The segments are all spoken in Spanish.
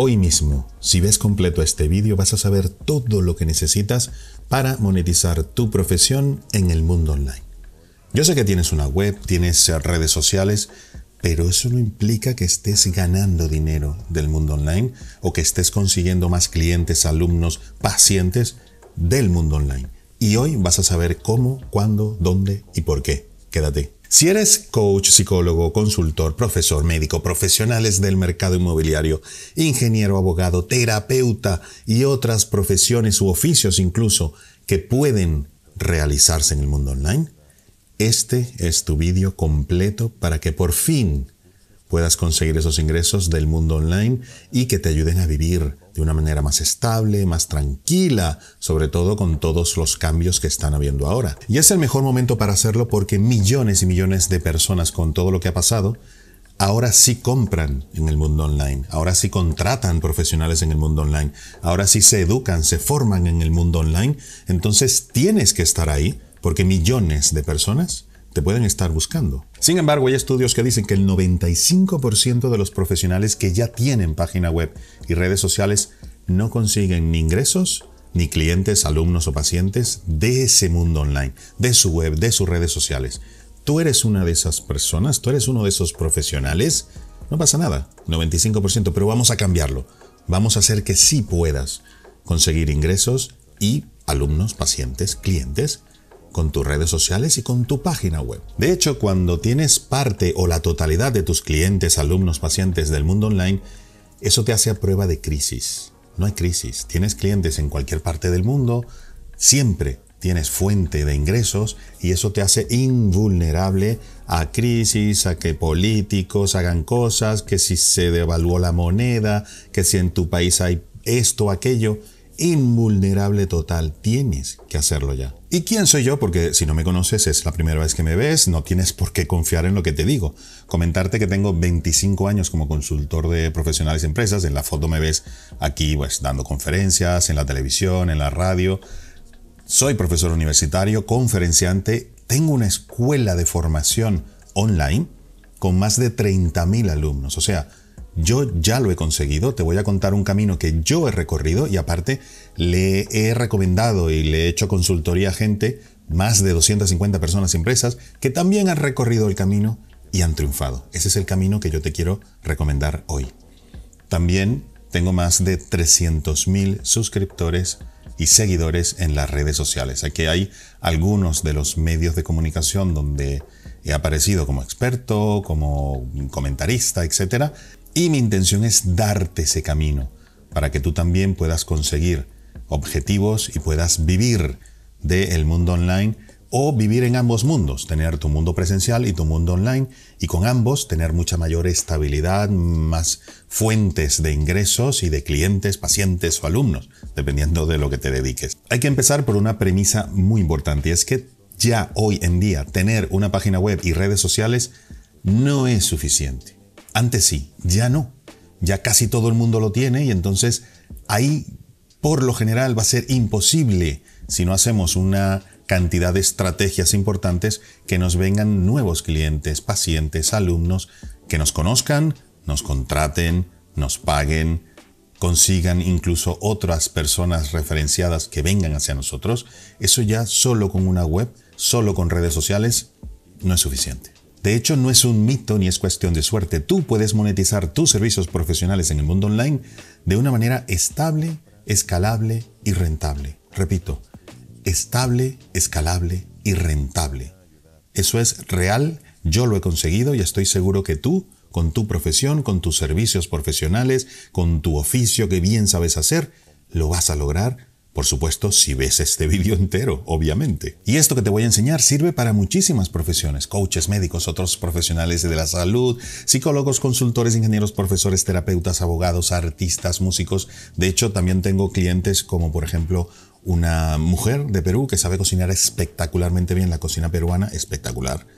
Hoy mismo, si ves completo este vídeo, vas a saber todo lo que necesitas para monetizar tu profesión en el mundo online. Yo sé que tienes una web, tienes redes sociales, pero eso no implica que estés ganando dinero del mundo online o que estés consiguiendo más clientes, alumnos, pacientes del mundo online. Y hoy vas a saber cómo, cuándo, dónde y por qué. Quédate. Si eres coach, psicólogo, consultor, profesor, médico, profesionales del mercado inmobiliario, ingeniero, abogado, terapeuta y otras profesiones u oficios incluso que pueden realizarse en el mundo online, este es tu vídeo completo para que por fin puedas conseguir esos ingresos del mundo online y que te ayuden a vivir de una manera más estable, más tranquila, sobre todo con todos los cambios que están habiendo ahora. Y es el mejor momento para hacerlo porque millones y millones de personas con todo lo que ha pasado ahora sí compran en el mundo online, ahora sí contratan profesionales en el mundo online, ahora sí se educan, se forman en el mundo online, entonces tienes que estar ahí porque millones de personas te pueden estar buscando. Sin embargo, hay estudios que dicen que el 95% de los profesionales que ya tienen página web y redes sociales no consiguen ni ingresos, ni clientes, alumnos o pacientes de ese mundo online, de su web, de sus redes sociales. Tú eres una de esas personas, tú eres uno de esos profesionales, no pasa nada, 95%, pero vamos a cambiarlo. Vamos a hacer que sí puedas conseguir ingresos y alumnos, pacientes, clientes con tus redes sociales y con tu página web. De hecho, cuando tienes parte o la totalidad de tus clientes, alumnos, pacientes del mundo online, eso te hace a prueba de crisis. No hay crisis. Tienes clientes en cualquier parte del mundo, siempre tienes fuente de ingresos y eso te hace invulnerable a crisis, a que políticos hagan cosas, que si se devaluó la moneda, que si en tu país hay esto, aquello invulnerable total. Tienes que hacerlo ya. ¿Y quién soy yo? Porque si no me conoces es la primera vez que me ves, no tienes por qué confiar en lo que te digo. Comentarte que tengo 25 años como consultor de profesionales y empresas. En la foto me ves aquí pues dando conferencias, en la televisión, en la radio. Soy profesor universitario, conferenciante, tengo una escuela de formación online con más de 30.000 alumnos. O sea, yo ya lo he conseguido, te voy a contar un camino que yo he recorrido y aparte le he recomendado y le he hecho consultoría a gente, más de 250 personas y empresas, que también han recorrido el camino y han triunfado. Ese es el camino que yo te quiero recomendar hoy. También tengo más de 300.000 suscriptores y seguidores en las redes sociales. Aquí hay algunos de los medios de comunicación donde he aparecido como experto, como comentarista, etc. Y mi intención es darte ese camino para que tú también puedas conseguir objetivos y puedas vivir del mundo online o vivir en ambos mundos, tener tu mundo presencial y tu mundo online y con ambos tener mucha mayor estabilidad, más fuentes de ingresos y de clientes, pacientes o alumnos, dependiendo de lo que te dediques. Hay que empezar por una premisa muy importante y es que ya hoy en día tener una página web y redes sociales no es suficiente. Antes sí, ya no. Ya casi todo el mundo lo tiene y entonces ahí por lo general va a ser imposible si no hacemos una cantidad de estrategias importantes que nos vengan nuevos clientes, pacientes, alumnos, que nos conozcan, nos contraten, nos paguen, consigan incluso otras personas referenciadas que vengan hacia nosotros, eso ya solo con una web, solo con redes sociales, no es suficiente. De hecho, no es un mito ni es cuestión de suerte. Tú puedes monetizar tus servicios profesionales en el mundo online de una manera estable, escalable y rentable. Repito, estable, escalable y rentable. Eso es real, yo lo he conseguido y estoy seguro que tú, con tu profesión, con tus servicios profesionales, con tu oficio que bien sabes hacer, lo vas a lograr por supuesto, si ves este vídeo entero, obviamente. Y esto que te voy a enseñar sirve para muchísimas profesiones, coaches, médicos, otros profesionales de la salud, psicólogos, consultores, ingenieros, profesores, terapeutas, abogados, artistas, músicos. De hecho, también tengo clientes como por ejemplo una mujer de Perú que sabe cocinar espectacularmente bien la cocina peruana, espectacular.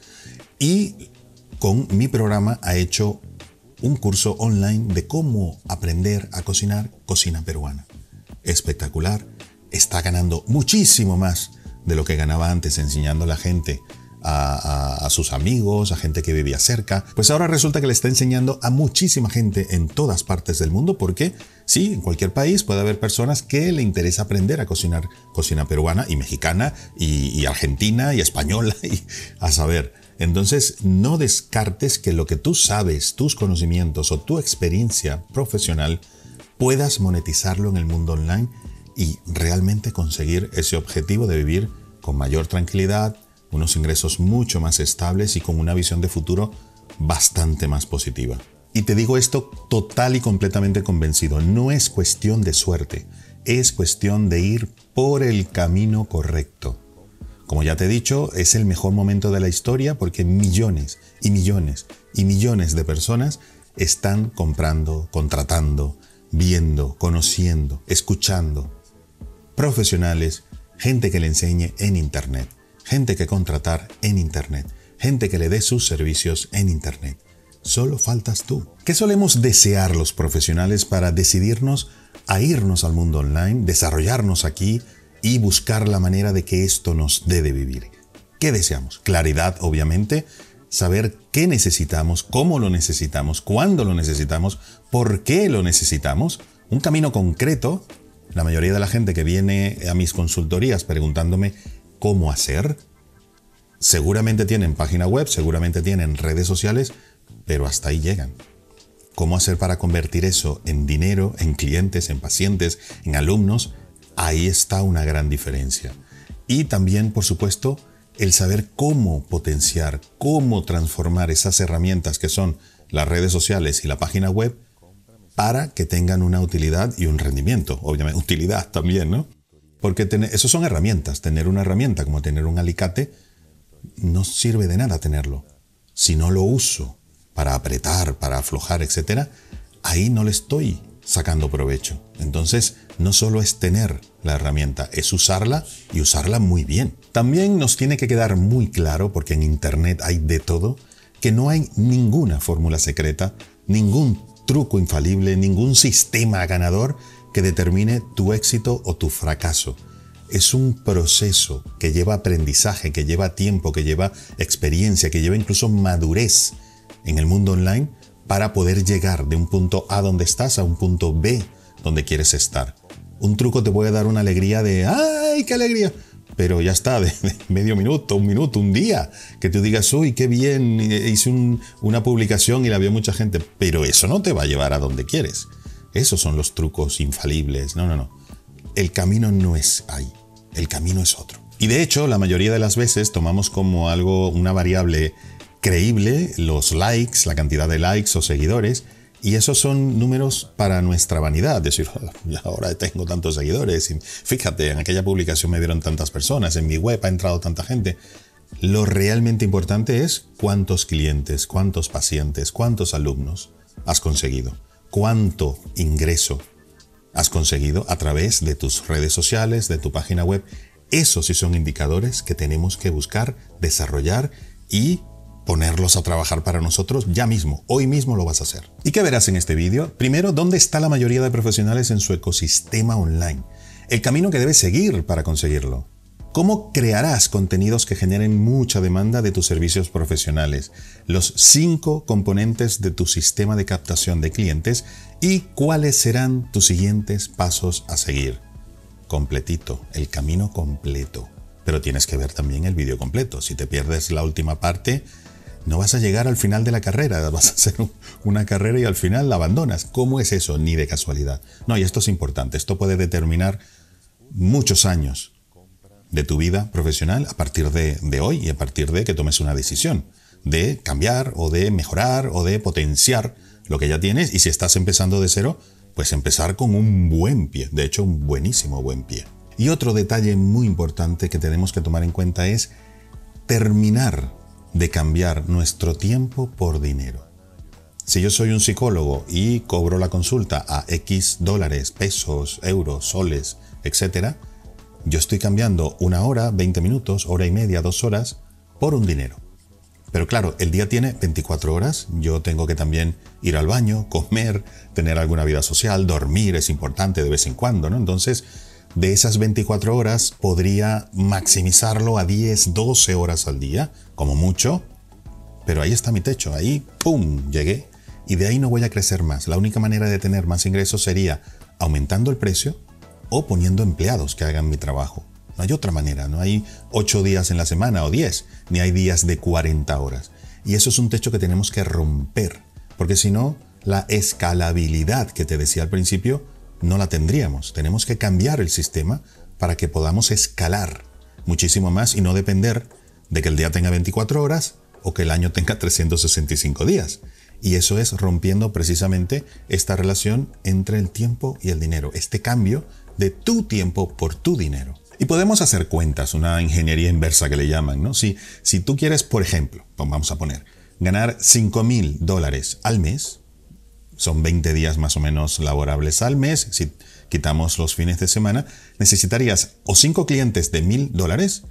Y con mi programa ha hecho un curso online de cómo aprender a cocinar cocina peruana. Espectacular está ganando muchísimo más de lo que ganaba antes enseñando a la gente a, sus amigos, a gente que vivía cerca. Pues ahora resulta que le está enseñando a muchísima gente en todas partes del mundo porque sí, en cualquier país puede haber personas que le interesa aprender a cocinar cocina peruana y mexicana y, argentina y española y a saber. Entonces, no descartes que lo que tú sabes, tus conocimientos o tu experiencia profesional puedas monetizarlo en el mundo online y realmente conseguir ese objetivo de vivir con mayor tranquilidad, unos ingresos mucho más estables y con una visión de futuro bastante más positiva. Y te digo esto total y completamente convencido, no es cuestión de suerte, es cuestión de ir por el camino correcto. Como ya te he dicho, es el mejor momento de la historia porque millones y millones y millones de personas están comprando, contratando, viendo, conociendo, escuchando. Profesionales, gente que le enseñe en Internet gente que contratar en Internet, gente que le dé sus servicios en Internet. Solo faltas tú. ¿Qué solemos desear los profesionales para decidirnos a irnos al mundo online, desarrollarnos aquí y buscar la manera de que esto nos dé vivir? ¿Qué deseamos? Claridad, obviamente, saber qué necesitamos, cómo lo necesitamos, cuándo lo necesitamos, por qué lo necesitamos, un camino concreto. La mayoría de la gente que viene a mis consultorías preguntándome cómo hacer. Seguramente tienen página web, seguramente tienen redes sociales, pero hasta ahí llegan. ¿Cómo hacer para convertir eso en dinero, en clientes, en pacientes, en alumnos? Ahí está una gran diferencia. Y también, por supuesto, el saber cómo potenciar, cómo transformar esas herramientas que son las redes sociales y la página web para que tengan una utilidad y un rendimiento. Obviamente, utilidad también, ¿no? Porque eso son herramientas. Tener una herramienta como tener un alicate no sirve de nada tenerlo. Si no lo uso para apretar, para aflojar, etc., ahí no le estoy sacando provecho. Entonces, no solo es tener la herramienta, es usarla y usarla muy bien. También nos tiene que quedar muy claro, porque en Internet hay de todo, que no hay ninguna fórmula secreta, ningún truco infalible, ningún sistema ganador que determine tu éxito o tu fracaso. Es un proceso que lleva aprendizaje, que lleva tiempo, que lleva experiencia, que lleva incluso madurez en el mundo online para poder llegar de un punto A donde estás a un punto B donde quieres estar. Un truco te puede dar una alegría de ¡ay, qué alegría! Pero ya está, de, medio minuto, un minuto, un día, que tú digas, uy, qué bien, hice una publicación y la vio mucha gente, pero eso no te va a llevar a donde quieres. Esos son los trucos infalibles. No, no, no. El camino no es ahí. El camino es otro. Y de hecho, la mayoría de las veces tomamos como algo, una variable creíble, los likes, la cantidad de likes o seguidores, y esos son números para nuestra vanidad. Decir, oh, ahora tengo tantos seguidores, y fíjate, en aquella publicación me dieron tantas personas, en mi web ha entrado tanta gente. Lo realmente importante es cuántos clientes, cuántos pacientes, cuántos alumnos has conseguido cuánto ingreso has conseguido a través de tus redes sociales, de tu página web. Esos sí son indicadores que tenemos que buscar, desarrollar y ponerlos a trabajar para nosotros ya mismo. Hoy mismo lo vas a hacer. ¿Y qué verás en este vídeo? Primero, ¿dónde está la mayoría de profesionales en su ecosistema online? El camino que debes seguir para conseguirlo. ¿Cómo crearás contenidos que generen mucha demanda de tus servicios profesionales? Los cinco componentes de tu sistema de captación de clientes y cuáles serán tus siguientes pasos a seguir. Completito, el camino completo. Pero tienes que ver también el vídeo completo. Si te pierdes la última parte, no vas a llegar al final de la carrera. Vas a hacer una carrera y al final la abandonas. ¿Cómo es eso? Ni de casualidad. No, y esto es importante. Esto puede determinar muchos años de tu vida profesional a partir de, hoy y a partir de que tomes una decisión de cambiar o de mejorar o de potenciar lo que ya tienes y si estás empezando de cero, pues empezar con un buen pie, de hecho un buenísimo buen pie. Y otro detalle muy importante que tenemos que tomar en cuenta es terminar de cambiar nuestro tiempo por dinero. Si yo soy un psicólogo y cobro la consulta a X dólares, pesos, euros, soles, etc., yo estoy cambiando una hora, 20 minutos, hora y media, dos horas por un dinero. Pero claro, el día tiene 24 horas, yo tengo que también ir al baño, comer, tener alguna vida social, dormir es importante de vez en cuando, ¿no? Entonces, de esas 24 horas podría maximizarlo a 10, 12 horas al día, como mucho, pero ahí está mi techo, ahí, ¡pum!, llegué y de ahí no voy a crecer más. La única manera de tener más ingresos sería aumentando el precio o poniendo empleados que hagan mi trabajo. No hay otra manera, no hay 8 días en la semana o 10, ni hay días de 40 horas. Y eso es un techo que tenemos que romper, porque si no, la escalabilidad que te decía al principio no la tendríamos. Tenemos que cambiar el sistema para que podamos escalar muchísimo más y no depender de que el día tenga 24 horas o que el año tenga 365 días. Y eso es rompiendo precisamente esta relación entre el tiempo y el dinero, este cambio de tu tiempo por tu dinero. Y podemos hacer cuentas, una ingeniería inversa que le llaman, ¿no? Si, si tú quieres, por ejemplo, vamos a poner, ganar 5 mil dólares al mes, son 20 días más o menos laborables al mes, si quitamos los fines de semana, necesitarías o 5 clientes de mil dólares,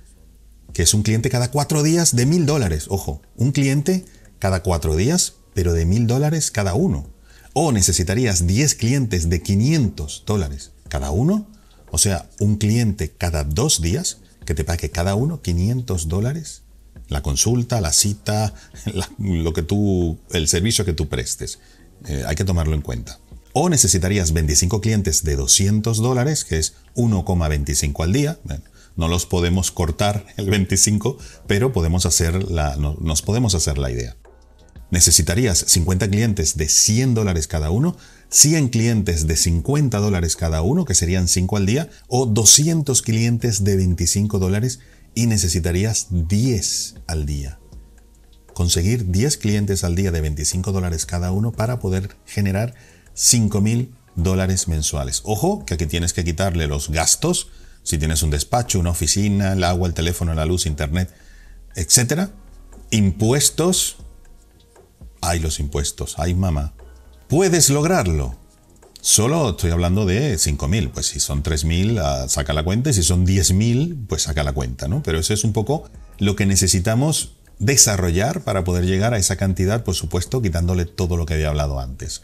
que es un cliente cada 4 días de mil dólares, ojo, un cliente cada 4 días, pero de mil dólares cada uno. O necesitarías 10 clientes de 500 dólares cada uno, o sea, un cliente cada dos días que te pague cada uno 500 dólares. La consulta, la cita, lo que tú, el servicio que tú prestes. Eh, hay que tomarlo en cuenta. O necesitarías 25 clientes de 200 dólares, que es 1,25 al día. no los podemos cortar el 25, pero podemos hacer la, nos podemos hacer la idea. Necesitarías 50 clientes de 100 dólares cada uno, 100 clientes de 50 dólares cada uno, que serían 5 al día, o 200 clientes de 25 dólares y necesitarías 10 al día. Conseguir 10 clientes al día de 25 dólares cada uno para poder generar 5 mil dólares mensuales. Ojo, que aquí tienes que quitarle los gastos, si tienes un despacho, una oficina, el agua, el teléfono, la luz, internet, etc. Impuestos. Hay los impuestos, hay mamá. ¿Puedes lograrlo? Solo estoy hablando de 5.000, pues si son 3.000, ah, saca la cuenta, y si son 10.000, pues saca la cuenta, ¿no? Pero eso es un poco lo que necesitamos desarrollar para poder llegar a esa cantidad, por supuesto, quitándole todo lo que había hablado antes.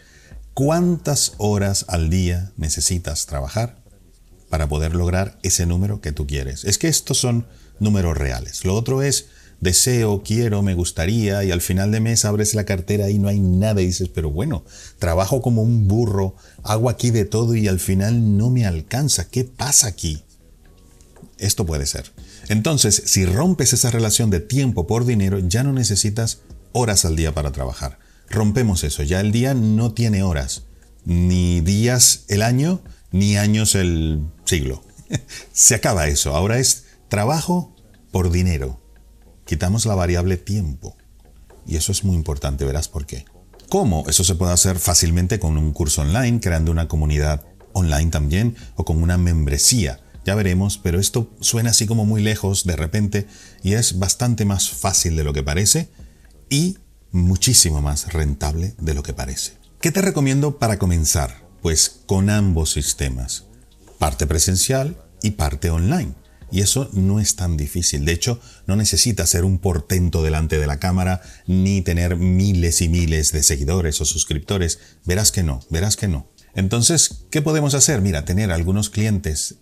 ¿Cuántas horas al día necesitas trabajar para poder lograr ese número que tú quieres? Es que estos son números reales. Lo otro es deseo, quiero, me gustaría, y al final de mes abres la cartera y no hay nada y dices, pero bueno, trabajo como un burro, hago aquí de todo y al final no me alcanza. ¿Qué pasa aquí? Esto puede ser. Entonces, si rompes esa relación de tiempo por dinero, ya no necesitas horas al día para trabajar. Rompemos eso, ya el día no tiene horas, ni días el año, ni años el siglo. Se acaba eso, ahora es trabajo por dinero quitamos la variable tiempo. Y eso es muy importante, verás por qué. ¿Cómo? Eso se puede hacer fácilmente con un curso online, creando una comunidad online también, o con una membresía. Ya veremos, pero esto suena así como muy lejos de repente y es bastante más fácil de lo que parece y muchísimo más rentable de lo que parece. ¿Qué te recomiendo para comenzar? Pues con ambos sistemas, parte presencial y parte online. Y eso no es tan difícil. De hecho, no necesitas ser un portento delante de la cámara ni tener miles y miles de seguidores o suscriptores. Verás que no, verás que no. Entonces, ¿qué podemos hacer? Mira, tener algunos clientes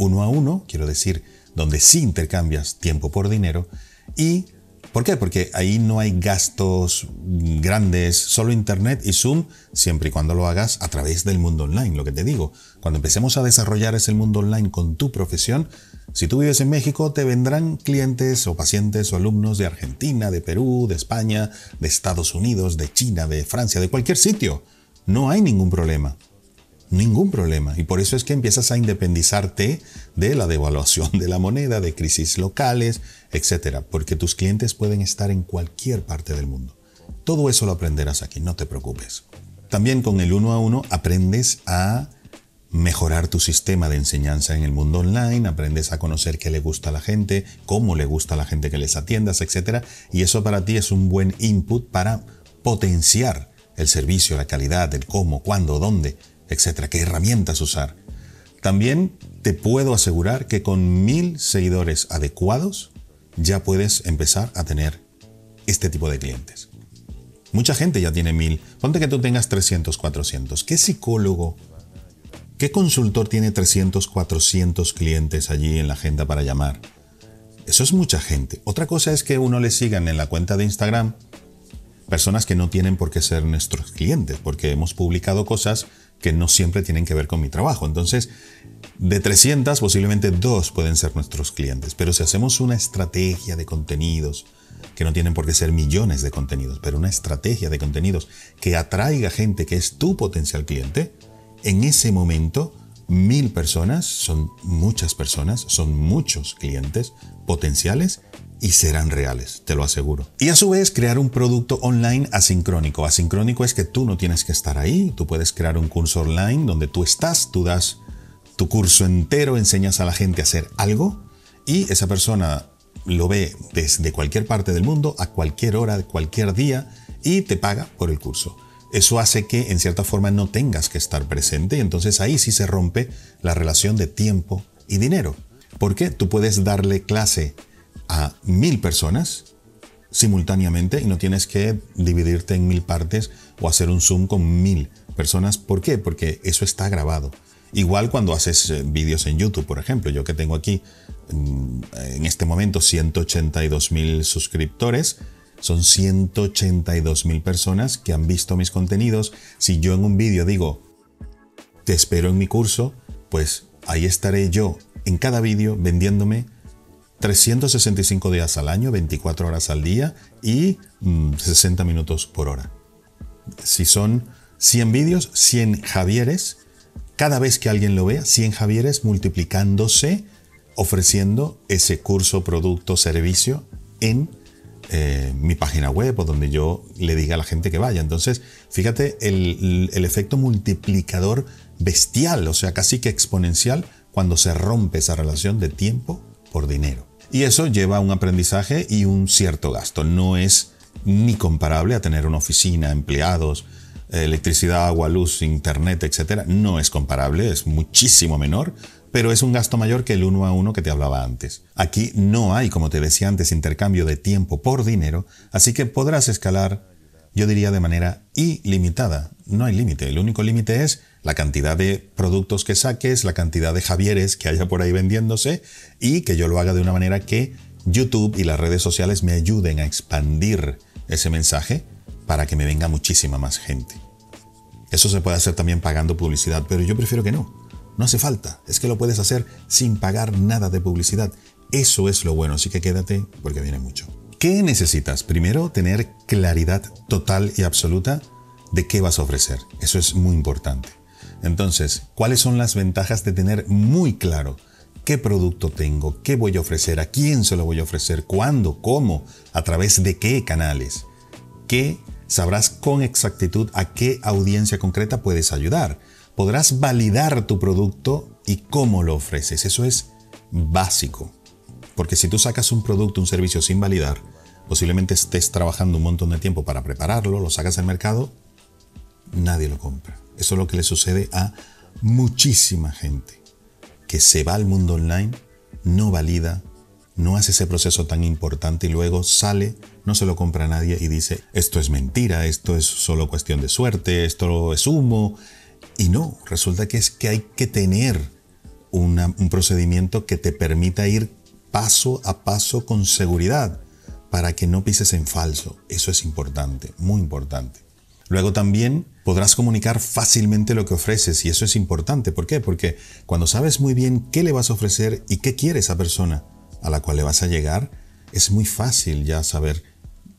uno a uno, quiero decir, donde sí intercambias tiempo por dinero y ¿Por qué? Porque ahí no hay gastos grandes, solo Internet y Zoom, siempre y cuando lo hagas a través del mundo online, lo que te digo. Cuando empecemos a desarrollar ese mundo online con tu profesión, si tú vives en México, te vendrán clientes o pacientes o alumnos de Argentina, de Perú, de España, de Estados Unidos, de China, de Francia, de cualquier sitio. No hay ningún problema. Ningún problema. Y por eso es que empiezas a independizarte de la devaluación de la moneda, de crisis locales, etc. Porque tus clientes pueden estar en cualquier parte del mundo. Todo eso lo aprenderás aquí, no te preocupes. También con el uno a uno aprendes a mejorar tu sistema de enseñanza en el mundo online, aprendes a conocer qué le gusta a la gente, cómo le gusta a la gente que les atiendas, etc. Y eso para ti es un buen input para potenciar el servicio, la calidad, el cómo, cuándo, dónde, etc. Qué herramientas usar. También te puedo asegurar que con mil seguidores adecuados ya puedes empezar a tener este tipo de clientes. Mucha gente ya tiene mil. Ponte que tú tengas 300, 400. ¿Qué psicólogo ¿Qué consultor tiene 300, 400 clientes allí en la agenda para llamar? Eso es mucha gente. Otra cosa es que uno le sigan en la cuenta de Instagram personas que no tienen por qué ser nuestros clientes, porque hemos publicado cosas que no siempre tienen que ver con mi trabajo. Entonces, de 300, posiblemente dos pueden ser nuestros clientes. Pero si hacemos una estrategia de contenidos, que no tienen por qué ser millones de contenidos, pero una estrategia de contenidos que atraiga gente que es tu potencial cliente, en ese momento mil personas son muchas personas, son muchos clientes potenciales y serán reales, te lo aseguro. Y a su vez, crear un producto online asincrónico. Asincrónico es que tú no tienes que estar ahí, tú puedes crear un curso online donde tú estás, tú das tu curso entero, enseñas a la gente a hacer algo y esa persona lo ve desde cualquier parte del mundo, a cualquier hora, de cualquier día y te paga por el curso. Eso hace que en cierta forma no tengas que estar presente entonces ahí sí se rompe la relación de tiempo y dinero. Porque tú puedes darle clase a mil personas simultáneamente y no tienes que dividirte en mil partes o hacer un Zoom con mil personas. ¿Por qué? Porque eso está grabado. Igual cuando haces eh, vídeos en YouTube, por ejemplo, yo que tengo aquí mm, en este momento 182 mil suscriptores, son 182 mil personas que han visto mis contenidos. Si yo en un vídeo digo, te espero en mi curso, pues ahí estaré yo en cada vídeo vendiéndome 365 días al año, 24 horas al día y 60 mm, minutos por hora. Si son 100 vídeos, 100 Javieres, cada vez que alguien lo vea, 100 Javieres multiplicándose, ofreciendo ese curso, producto, servicio en eh, mi página web o donde yo le diga a la gente que vaya. Entonces, fíjate el, el efecto multiplicador bestial, o sea, casi que exponencial, cuando se rompe esa relación de tiempo por dinero. Y eso lleva a un aprendizaje y un cierto gasto. No es ni comparable a tener una oficina, empleados, electricidad, agua, luz, internet, etc. No es comparable, es muchísimo menor, pero es un gasto mayor que el uno a uno que te hablaba antes. Aquí no hay, como te decía antes, intercambio de tiempo por dinero, así que podrás escalar, yo diría, de manera ilimitada. No hay límite, el único límite es la cantidad de productos que saques, la cantidad de Javieres que haya por ahí vendiéndose y que yo lo haga de una manera que YouTube y las redes sociales me ayuden a expandir ese mensaje para que me venga muchísima más gente. Eso se puede hacer también pagando publicidad, pero yo prefiero que no. No hace falta, es que lo puedes hacer sin pagar nada de publicidad. Eso es lo bueno, así que quédate porque viene mucho. ¿Qué necesitas? Primero, tener claridad total y absoluta de qué vas a ofrecer. Eso es muy importante. Entonces, ¿cuáles son las ventajas de tener muy claro qué producto tengo, qué voy a ofrecer, a quién se lo voy a ofrecer, cuándo, cómo, a través de qué canales? ¿Qué sabrás con exactitud a qué audiencia concreta puedes ayudar? Podrás validar tu producto y cómo lo ofreces. Eso es básico. Porque si tú sacas un producto, un servicio sin validar, posiblemente estés trabajando un montón de tiempo para prepararlo, lo sacas al mercado, nadie lo compra. Eso es lo que le sucede a muchísima gente que se va al mundo online, no valida, no hace ese proceso tan importante y luego sale, no se lo compra a nadie y dice, esto es mentira, esto es solo cuestión de suerte, esto es humo. Y no, resulta que es que hay que tener un procedimiento que te permita ir paso a paso con seguridad para que no pises en falso. Eso es importante, muy importante. Luego también podrás comunicar fácilmente lo que ofreces y eso es importante. ¿Por qué? Porque cuando sabes muy bien qué le vas a ofrecer y qué quiere esa persona a la cual le vas a llegar, es muy fácil ya saber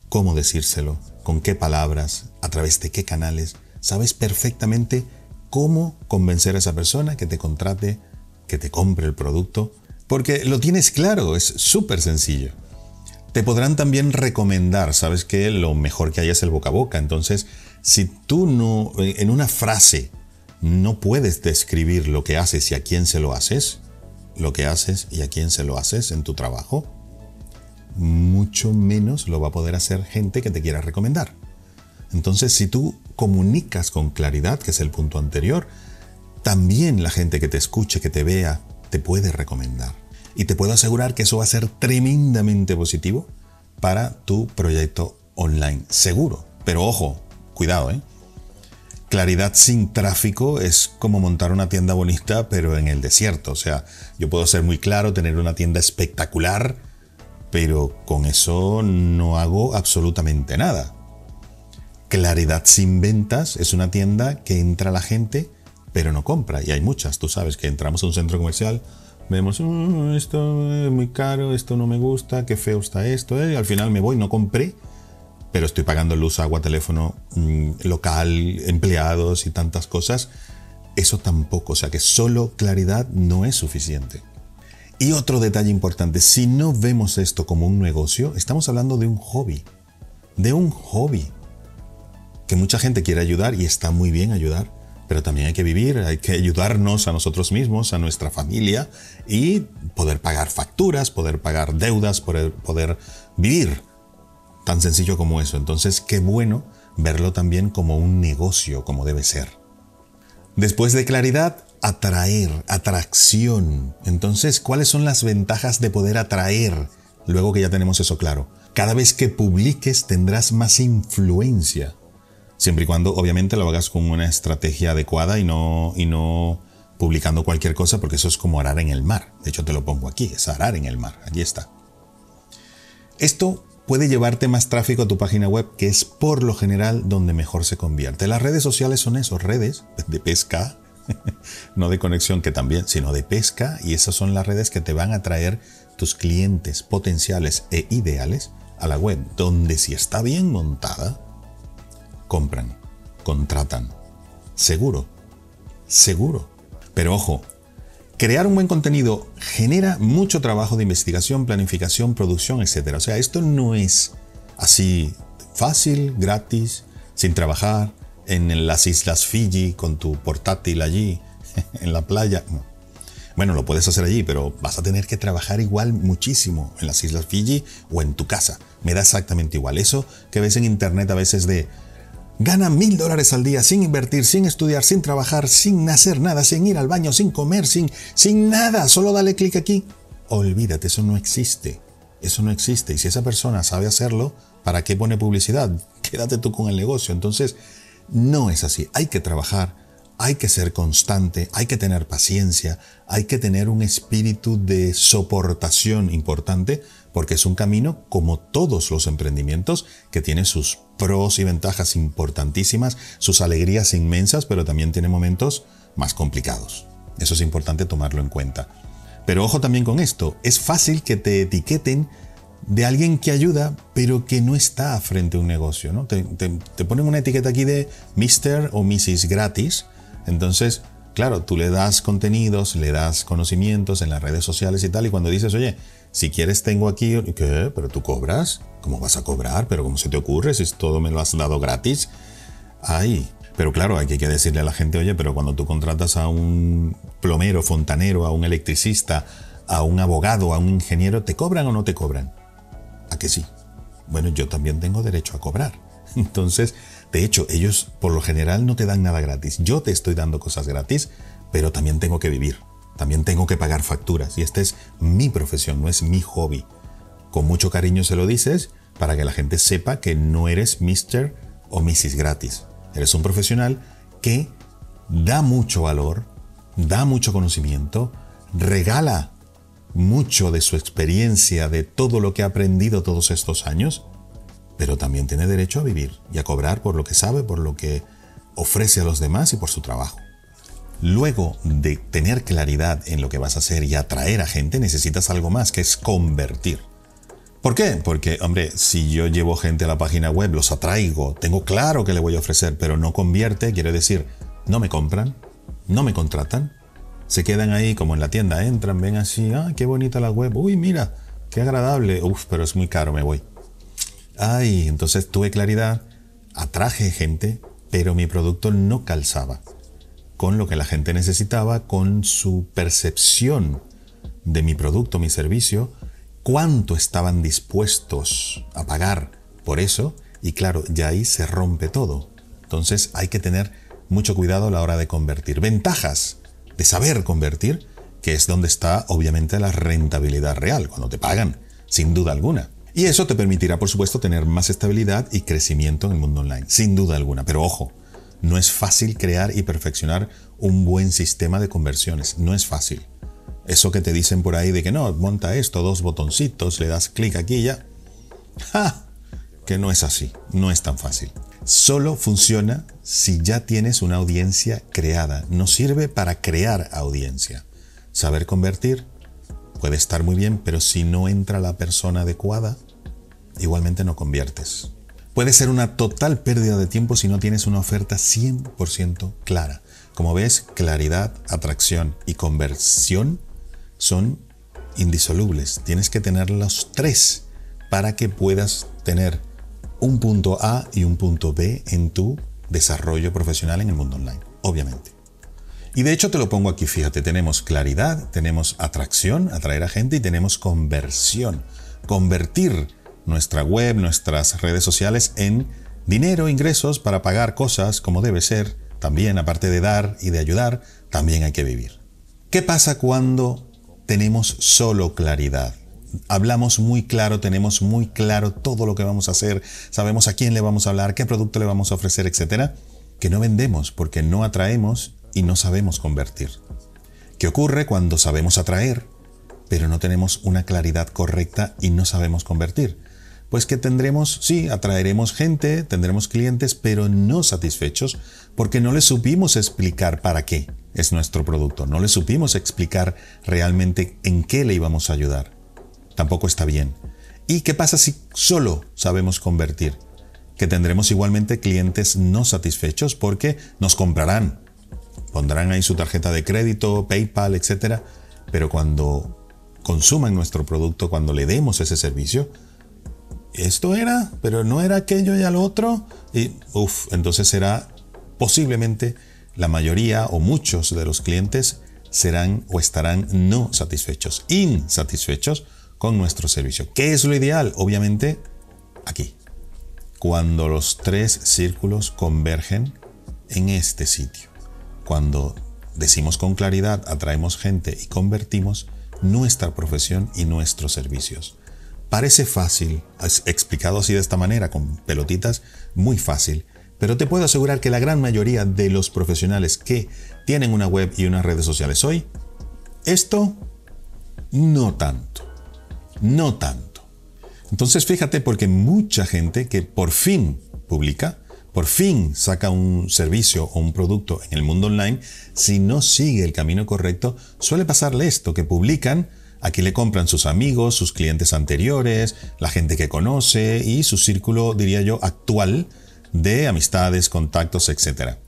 cómo decírselo, con qué palabras, a través de qué canales. Sabes perfectamente cómo convencer a esa persona que te contrate, que te compre el producto, porque lo tienes claro, es súper sencillo. Te podrán también recomendar, sabes que lo mejor que hay es el boca a boca, entonces si tú no, en una frase, no puedes describir lo que haces y a quién se lo haces, lo que haces y a quién se lo haces en tu trabajo, mucho menos lo va a poder hacer gente que te quiera recomendar. Entonces, si tú comunicas con claridad, que es el punto anterior, también la gente que te escuche, que te vea, te puede recomendar. Y te puedo asegurar que eso va a ser tremendamente positivo para tu proyecto online, seguro. Pero ojo, Cuidado, ¿eh? Claridad sin tráfico es como montar una tienda bonita pero en el desierto. O sea, yo puedo ser muy claro, tener una tienda espectacular, pero con eso no hago absolutamente nada. Claridad sin ventas es una tienda que entra la gente pero no compra. Y hay muchas, tú sabes que entramos a un centro comercial, vemos, esto es muy caro, esto no me gusta, qué feo está esto, eh", al final me voy, no compré pero estoy pagando luz, agua, teléfono, mm, local, empleados y tantas cosas. Eso tampoco, o sea que solo claridad no es suficiente. Y otro detalle importante, si no vemos esto como un negocio, estamos hablando de un hobby, de un hobby, que mucha gente quiere ayudar y está muy bien ayudar, pero también hay que vivir, hay que ayudarnos a nosotros mismos, a nuestra familia y poder pagar facturas, poder pagar deudas, poder, poder vivir Tan sencillo como eso. Entonces, qué bueno verlo también como un negocio, como debe ser. Después de claridad, atraer, atracción. Entonces, ¿cuáles son las ventajas de poder atraer? Luego que ya tenemos eso claro. Cada vez que publiques tendrás más influencia. Siempre y cuando, obviamente, lo hagas con una estrategia adecuada y no, y no publicando cualquier cosa, porque eso es como arar en el mar. De hecho, te lo pongo aquí, es arar en el mar. Aquí está. Esto puede llevarte más tráfico a tu página web, que es por lo general donde mejor se convierte. Las redes sociales son eso, redes de pesca, no de conexión que también, sino de pesca, y esas son las redes que te van a traer tus clientes potenciales e ideales a la web, donde si está bien montada, compran, contratan. Seguro, seguro. Pero ojo, Crear un buen contenido genera mucho trabajo de investigación, planificación, producción, etc. O sea, esto no es así fácil, gratis, sin trabajar en las Islas Fiji con tu portátil allí, en la playa. Bueno, lo puedes hacer allí, pero vas a tener que trabajar igual muchísimo en las Islas Fiji o en tu casa. Me da exactamente igual. Eso que ves en internet a veces de Gana mil dólares al día sin invertir, sin estudiar, sin trabajar, sin hacer nada, sin ir al baño, sin comer, sin, sin nada. Solo dale clic aquí. Olvídate, eso no existe. Eso no existe. Y si esa persona sabe hacerlo, ¿para qué pone publicidad? Quédate tú con el negocio. Entonces, no es así. Hay que trabajar, hay que ser constante, hay que tener paciencia, hay que tener un espíritu de soportación importante porque es un camino, como todos los emprendimientos, que tiene sus pros y ventajas importantísimas, sus alegrías inmensas, pero también tiene momentos más complicados. Eso es importante tomarlo en cuenta. Pero ojo también con esto, es fácil que te etiqueten de alguien que ayuda, pero que no está frente a un negocio. ¿no? Te, te ponen una etiqueta aquí de Mr. o Mrs. gratis. Entonces, claro, tú le das contenidos, le das conocimientos en las redes sociales y tal, y cuando dices, oye, si quieres tengo aquí, ¿qué? ¿Pero tú cobras? ¿Cómo vas a cobrar? ¿Pero cómo se te ocurre si todo me lo has dado gratis? Ay, pero claro, hay que decirle a la gente, oye, pero cuando tú contratas a un plomero, fontanero, a un electricista, a un abogado, a un ingeniero, ¿te cobran o no te cobran? ¿A que sí? Bueno, yo también tengo derecho a cobrar. Entonces, de hecho, ellos por lo general no te dan nada gratis. Yo te estoy dando cosas gratis, pero también tengo que vivir. También tengo que pagar facturas y esta es mi profesión, no es mi hobby. Con mucho cariño se lo dices para que la gente sepa que no eres Mr. o Mrs. gratis. Eres un profesional que da mucho valor, da mucho conocimiento, regala mucho de su experiencia, de todo lo que ha aprendido todos estos años, pero también tiene derecho a vivir y a cobrar por lo que sabe, por lo que ofrece a los demás y por su trabajo. Luego de tener claridad en lo que vas a hacer y atraer a gente, necesitas algo más, que es convertir. ¿Por qué? Porque, hombre, si yo llevo gente a la página web, los atraigo, tengo claro que le voy a ofrecer, pero no convierte, quiere decir, no me compran, no me contratan, se quedan ahí como en la tienda, entran, ven así, ah, qué bonita la web, uy, mira, qué agradable, uf, pero es muy caro, me voy. Ay, entonces tuve claridad, atraje gente, pero mi producto no calzaba con lo que la gente necesitaba, con su percepción de mi producto, mi servicio, cuánto estaban dispuestos a pagar por eso, y claro, ya ahí se rompe todo. Entonces hay que tener mucho cuidado a la hora de convertir. Ventajas de saber convertir, que es donde está obviamente la rentabilidad real, cuando te pagan, sin duda alguna. Y eso te permitirá, por supuesto, tener más estabilidad y crecimiento en el mundo online, sin duda alguna. Pero ojo, No es fácil crear y perfeccionar un buen sistema de conversiones. No es fácil. Eso que te dicen por ahí de que no, monta esto, dos botoncitos, le das clic aquí y ya. ¡Ja! Que no es así, no es tan fácil. Solo funciona si ya tienes una audiencia creada. No sirve para crear audiencia. Saber convertir puede estar muy bien, pero si no entra la persona adecuada, igualmente no conviertes. Puede ser una total pérdida de tiempo si no tienes una oferta 100% clara. Como ves, claridad, atracción y conversión son indisolubles. Tienes que tener los tres para que puedas tener un punto A y un punto B en tu desarrollo profesional en el mundo online, obviamente. Y de hecho te lo pongo aquí, fíjate, tenemos claridad, tenemos atracción, atraer a gente y tenemos conversión, convertir nuestra web, nuestras redes sociales en dinero, ingresos para pagar cosas como debe ser. También, aparte de dar y de ayudar, también hay que vivir. ¿Qué pasa cuando tenemos solo claridad? Hablamos muy claro, tenemos muy claro todo lo que vamos a hacer, sabemos a quién le vamos a hablar, qué producto le vamos a ofrecer, etcétera, que no vendemos porque no atraemos y no sabemos convertir. ¿Qué ocurre cuando sabemos atraer, pero no tenemos una claridad correcta y no sabemos convertir? Pues que tendremos, sí, atraeremos gente, tendremos clientes, pero no satisfechos porque no les supimos explicar para qué es nuestro producto, no les supimos explicar realmente en qué le íbamos a ayudar. Tampoco está bien. ¿Y qué pasa si solo sabemos convertir? Que tendremos igualmente clientes no satisfechos porque nos comprarán, pondrán ahí su tarjeta de crédito, PayPal, etc. Pero cuando consuman nuestro producto, cuando le demos ese servicio, esto era, pero no era aquello y al otro. Y uff, entonces será posiblemente la mayoría o muchos de los clientes serán o estarán no satisfechos, insatisfechos con nuestro servicio. ¿Qué es lo ideal? Obviamente aquí. Cuando los tres círculos convergen en este sitio. Cuando decimos con claridad, atraemos gente y convertimos nuestra profesión y nuestros servicios. Parece fácil, explicado así de esta manera, con pelotitas, muy fácil, pero te puedo asegurar que la gran mayoría de los profesionales que tienen una web y unas redes sociales hoy, esto no tanto, no tanto. Entonces fíjate porque mucha gente que por fin publica, por fin saca un servicio o un producto en el mundo online, si no sigue el camino correcto, suele pasarle esto, que publican, Aquí le compran sus amigos, sus clientes anteriores, la gente que conoce y su círculo, diría yo, actual de amistades, contactos, etc.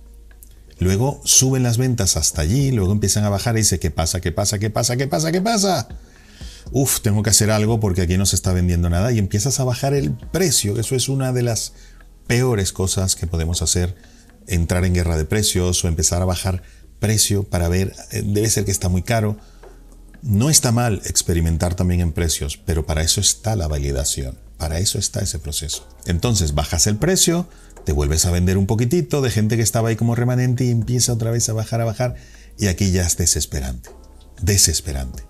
Luego suben las ventas hasta allí, luego empiezan a bajar y dice, ¿qué pasa? ¿Qué pasa? ¿Qué pasa? ¿Qué pasa? ¿Qué pasa? Uf, tengo que hacer algo porque aquí no se está vendiendo nada y empiezas a bajar el precio. Eso es una de las peores cosas que podemos hacer, entrar en guerra de precios o empezar a bajar precio para ver, eh, debe ser que está muy caro no está mal experimentar también en precios, pero para eso está la validación, para eso está ese proceso. Entonces bajas el precio, te vuelves a vender un poquitito de gente que estaba ahí como remanente y empieza otra vez a bajar, a bajar, y aquí ya es desesperante, desesperante.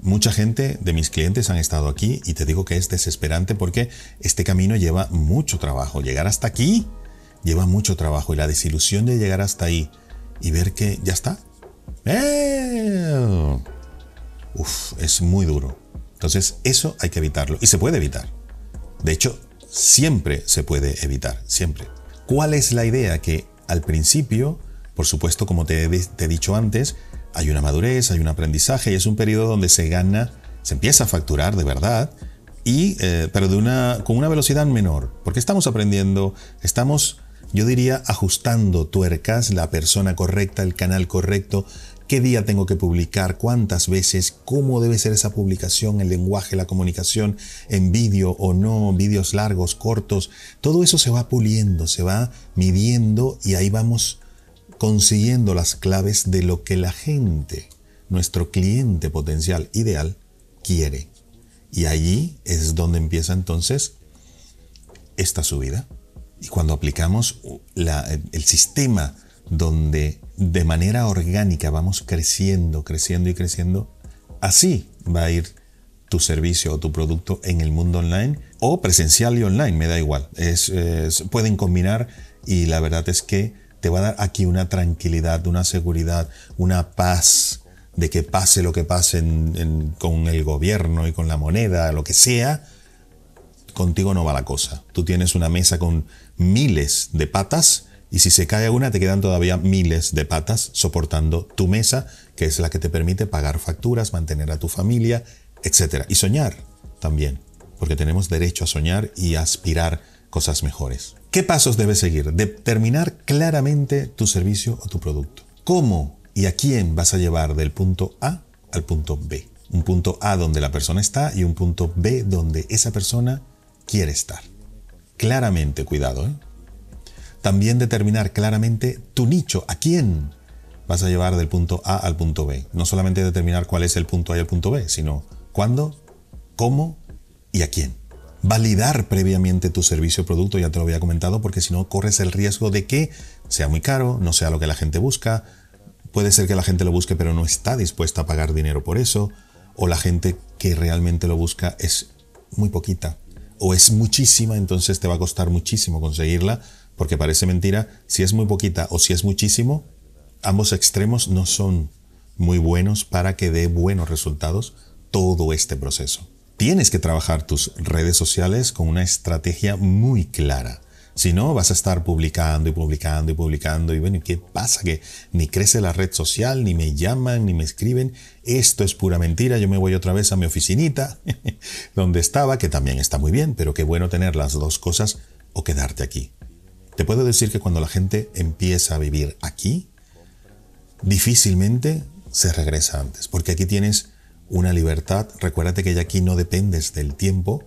Mucha gente de mis clientes han estado aquí y te digo que es desesperante porque este camino lleva mucho trabajo. Llegar hasta aquí lleva mucho trabajo y la desilusión de llegar hasta ahí y ver que ya está, eh, uf, es muy duro. Entonces, eso hay que evitarlo. Y se puede evitar. De hecho, siempre se puede evitar. Siempre. ¿Cuál es la idea? Que al principio, por supuesto, como te he, dicho antes, hay una madurez, hay un aprendizaje y es un periodo donde se gana, se empieza a facturar de verdad, y, eh, pero de una, con una velocidad menor. Porque estamos aprendiendo, estamos yo diría ajustando tuercas, la persona correcta, el canal correcto, qué día tengo que publicar, cuántas veces, cómo debe ser esa publicación, el lenguaje, la comunicación, en vídeo o no, vídeos largos, cortos, todo eso se va puliendo, se va midiendo y ahí vamos consiguiendo las claves de lo que la gente, nuestro cliente potencial ideal, quiere. Y allí es donde empieza entonces esta subida. Y cuando aplicamos el sistema donde de manera orgánica vamos creciendo, creciendo y creciendo, así va a ir tu servicio o tu producto en el mundo online o presencial y online, me da igual. pueden combinar y la verdad es que te va a dar aquí una tranquilidad, una seguridad, una paz de que pase lo que pase con el gobierno y con la moneda, lo que sea, contigo no va la cosa. Tú tienes una mesa con miles de patas y si se cae una te quedan todavía miles de patas soportando tu mesa, que es la que te permite pagar facturas, mantener a tu familia, etc. Y soñar también, porque tenemos derecho a soñar y aspirar cosas mejores. ¿Qué pasos debes seguir? Determinar claramente tu servicio o tu producto. ¿Cómo y a quién vas a llevar del punto A al punto B? Un punto A donde la persona está y un punto B donde esa persona quiere estar. Claramente, cuidado. ¿eh? También determinar claramente tu nicho, a quién vas a llevar del punto A al punto B. No solamente determinar cuál es el punto A y el punto B, sino cuándo, cómo y a quién validar previamente tu servicio o producto, ya te lo había comentado, porque si no corres el riesgo de que sea muy caro, no sea lo que la gente busca, puede ser que la gente lo busque pero no está dispuesta a pagar dinero por eso, o la gente que realmente lo busca es muy poquita, o es muchísima, entonces te va a costar muchísimo conseguirla, porque parece mentira, si es muy poquita o si es muchísimo, ambos extremos no son muy buenos para que dé buenos resultados todo este proceso. Tienes que trabajar tus redes sociales con una estrategia muy clara. Si no, vas a estar publicando y publicando y publicando. Y bueno, ¿qué pasa? Que ni crece la red social, ni me llaman, ni me escriben. Esto es pura mentira. Yo me voy otra vez a mi oficinita, donde estaba, que también está muy bien, pero qué bueno tener las dos cosas o quedarte aquí. Te puedo decir que cuando la gente empieza a vivir aquí, difícilmente se regresa antes, porque aquí tienes una libertad, recuérdate que ya aquí no dependes del tiempo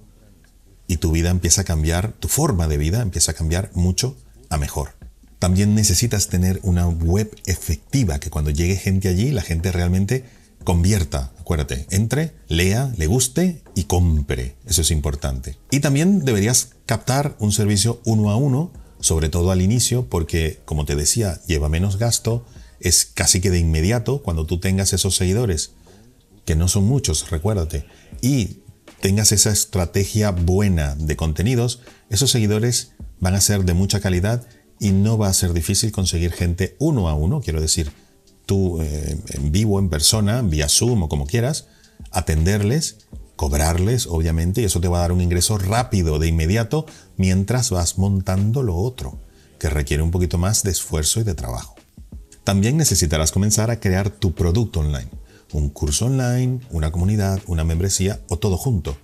y tu vida empieza a cambiar, tu forma de vida empieza a cambiar mucho a mejor. También necesitas tener una web efectiva, que cuando llegue gente allí, la gente realmente convierta, acuérdate, entre, lea, le guste y compre. Eso es importante. Y también deberías captar un servicio uno a uno, sobre todo al inicio, porque, como te decía, lleva menos gasto, es casi que de inmediato, cuando tú tengas esos seguidores que no son muchos, recuérdate, y tengas esa estrategia buena de contenidos, esos seguidores van a ser de mucha calidad y no va a ser difícil conseguir gente uno a uno, quiero decir, tú eh, en vivo, en persona, vía Zoom o como quieras, atenderles, cobrarles, obviamente, y eso te va a dar un ingreso rápido, de inmediato, mientras vas montando lo otro, que requiere un poquito más de esfuerzo y de trabajo. También necesitarás comenzar a crear tu producto online un curso online, una comunidad, una membresía o todo junto.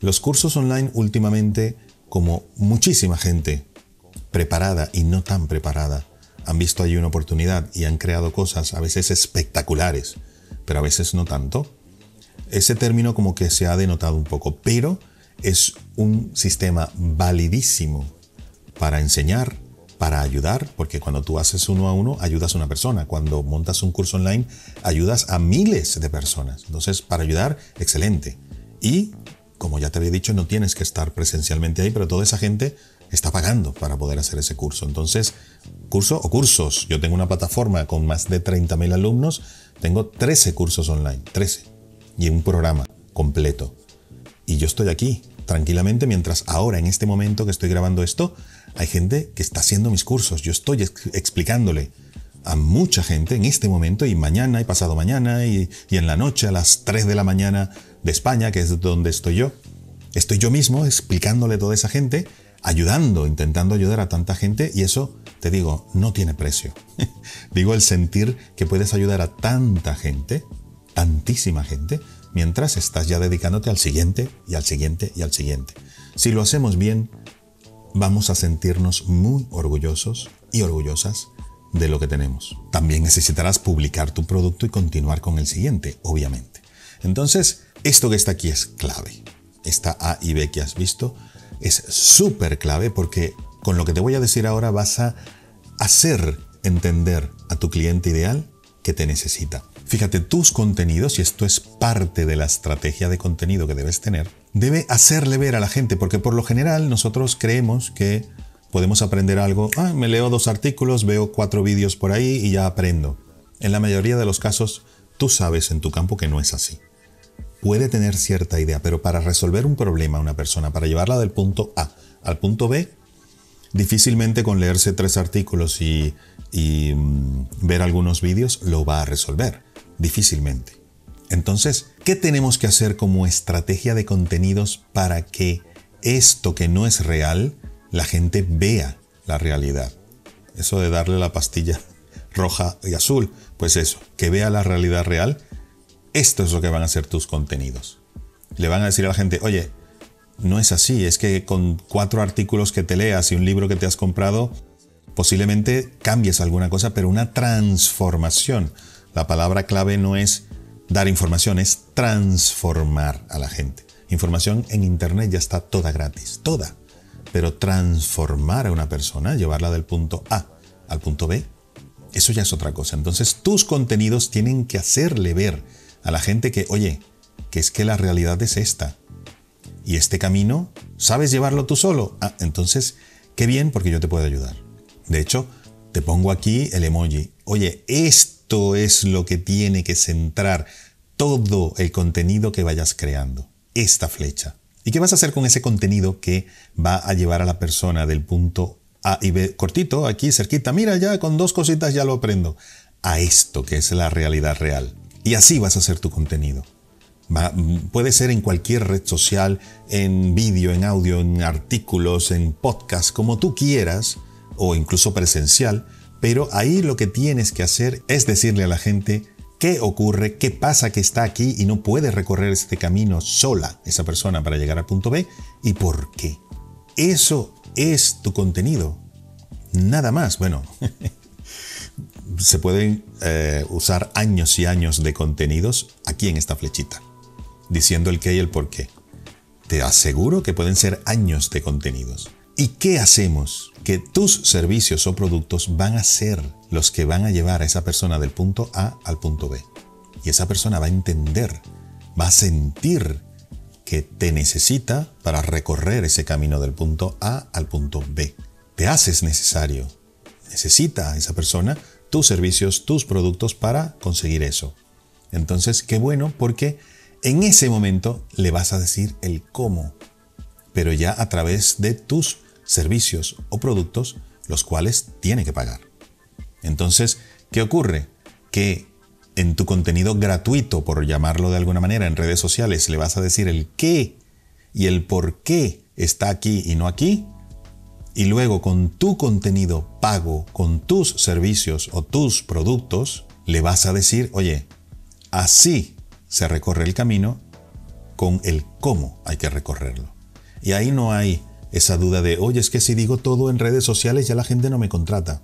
Los cursos online últimamente, como muchísima gente preparada y no tan preparada, han visto ahí una oportunidad y han creado cosas a veces espectaculares, pero a veces no tanto. Ese término como que se ha denotado un poco, pero es un sistema validísimo para enseñar, para ayudar, porque cuando tú haces uno a uno, ayudas a una persona. Cuando montas un curso online, ayudas a miles de personas. Entonces, para ayudar, excelente. Y, como ya te había dicho, no tienes que estar presencialmente ahí, pero toda esa gente está pagando para poder hacer ese curso. Entonces, curso o cursos. Yo tengo una plataforma con más de 30.000 alumnos, tengo 13 cursos online, 13, y un programa completo. Y yo estoy aquí, tranquilamente, mientras ahora, en este momento que estoy grabando esto, hay gente que está haciendo mis cursos. Yo estoy explicándole a mucha gente en este momento y mañana y pasado mañana y, en la noche a las 3 de la mañana de España, que es donde estoy yo. Estoy yo mismo explicándole a toda esa gente, ayudando, intentando ayudar a tanta gente y eso, te digo, no tiene precio. digo el sentir que puedes ayudar a tanta gente, tantísima gente, mientras estás ya dedicándote al siguiente y al siguiente y al siguiente. Si lo hacemos bien, vamos a sentirnos muy orgullosos y orgullosas de lo que tenemos. También necesitarás publicar tu producto y continuar con el siguiente, obviamente. Entonces, esto que está aquí es clave. Esta A y B que has visto es súper clave porque con lo que te voy a decir ahora vas a hacer entender a tu cliente ideal que te necesita. Fíjate, tus contenidos, y esto es parte de la estrategia de contenido que debes tener, debe hacerle ver a la gente, porque por lo general nosotros creemos que podemos aprender algo, ah, me leo dos artículos, veo cuatro vídeos por ahí y ya aprendo. En la mayoría de los casos, tú sabes en tu campo que no es así. Puede tener cierta idea, pero para resolver un problema a una persona, para llevarla del punto A al punto B, difícilmente con leerse tres artículos y, mm, ver algunos vídeos lo va a resolver. Difícilmente. Entonces, ¿qué tenemos que hacer como estrategia de contenidos para que esto que no es real, la gente vea la realidad? Eso de darle la pastilla roja y azul, pues eso, que vea la realidad real, esto es lo que van a ser tus contenidos. Le van a decir a la gente, oye, no es así, es que con cuatro artículos que te leas y un libro que te has comprado, posiblemente cambies alguna cosa, pero una transformación. La palabra clave no es dar información, es transformar a la gente. Información en Internet ya está toda gratis, toda. Pero transformar a una persona, llevarla del punto A al punto B, eso ya es otra cosa. Entonces tus contenidos tienen que hacerle ver a la gente que, oye, que es que la realidad es esta. Y este camino, ¿sabes llevarlo tú solo? Ah, entonces, qué bien porque yo te puedo ayudar. De hecho, te pongo aquí el emoji. Oye, esto es lo que tiene que centrar todo el contenido que vayas creando. Esta flecha. ¿Y qué vas a hacer con ese contenido que va a llevar a la persona del punto A y B cortito, aquí cerquita? Mira, ya con dos cositas ya lo aprendo. A esto que es la realidad real. Y así vas a hacer tu contenido. puede ser en cualquier red social, en vídeo, en audio, en artículos, en podcast, como tú quieras, o incluso presencial, pero ahí lo que tienes que hacer es decirle a la gente qué ocurre, qué pasa que está aquí y no puede recorrer este camino sola esa persona para llegar al punto B y por qué. Eso es tu contenido. Nada más. Bueno, se pueden eh, usar años y años de contenidos aquí en esta flechita, diciendo el qué y el por qué. Te aseguro que pueden ser años de contenidos. ¿Y qué hacemos? Que tus servicios o productos van a ser los que van a llevar a esa persona del punto A al punto B. Y esa persona va a entender, va a sentir que te necesita para recorrer ese camino del punto A al punto B. Te haces necesario. Necesita esa persona tus servicios, tus productos para conseguir eso. Entonces, qué bueno porque en ese momento le vas a decir el cómo, pero ya a través de tus servicios o productos los cuales tiene que pagar. Entonces, ¿qué ocurre? Que en tu contenido gratuito, por llamarlo de alguna manera, en redes sociales, le vas a decir el qué y el por qué está aquí y no aquí. Y luego con tu contenido pago, con tus servicios o tus productos, le vas a decir, oye, así se recorre el camino con el cómo hay que recorrerlo. Y ahí no hay esa duda de, oye, es que si digo todo en redes sociales ya la gente no me contrata.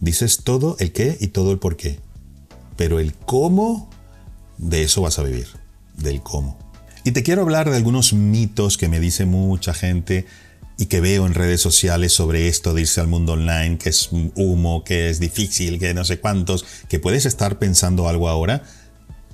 Dices todo el qué y todo el por qué. Pero el cómo, de eso vas a vivir, del cómo. Y te quiero hablar de algunos mitos que me dice mucha gente y que veo en redes sociales sobre esto de irse al mundo online, que es humo, que es difícil, que no sé cuántos, que puedes estar pensando algo ahora.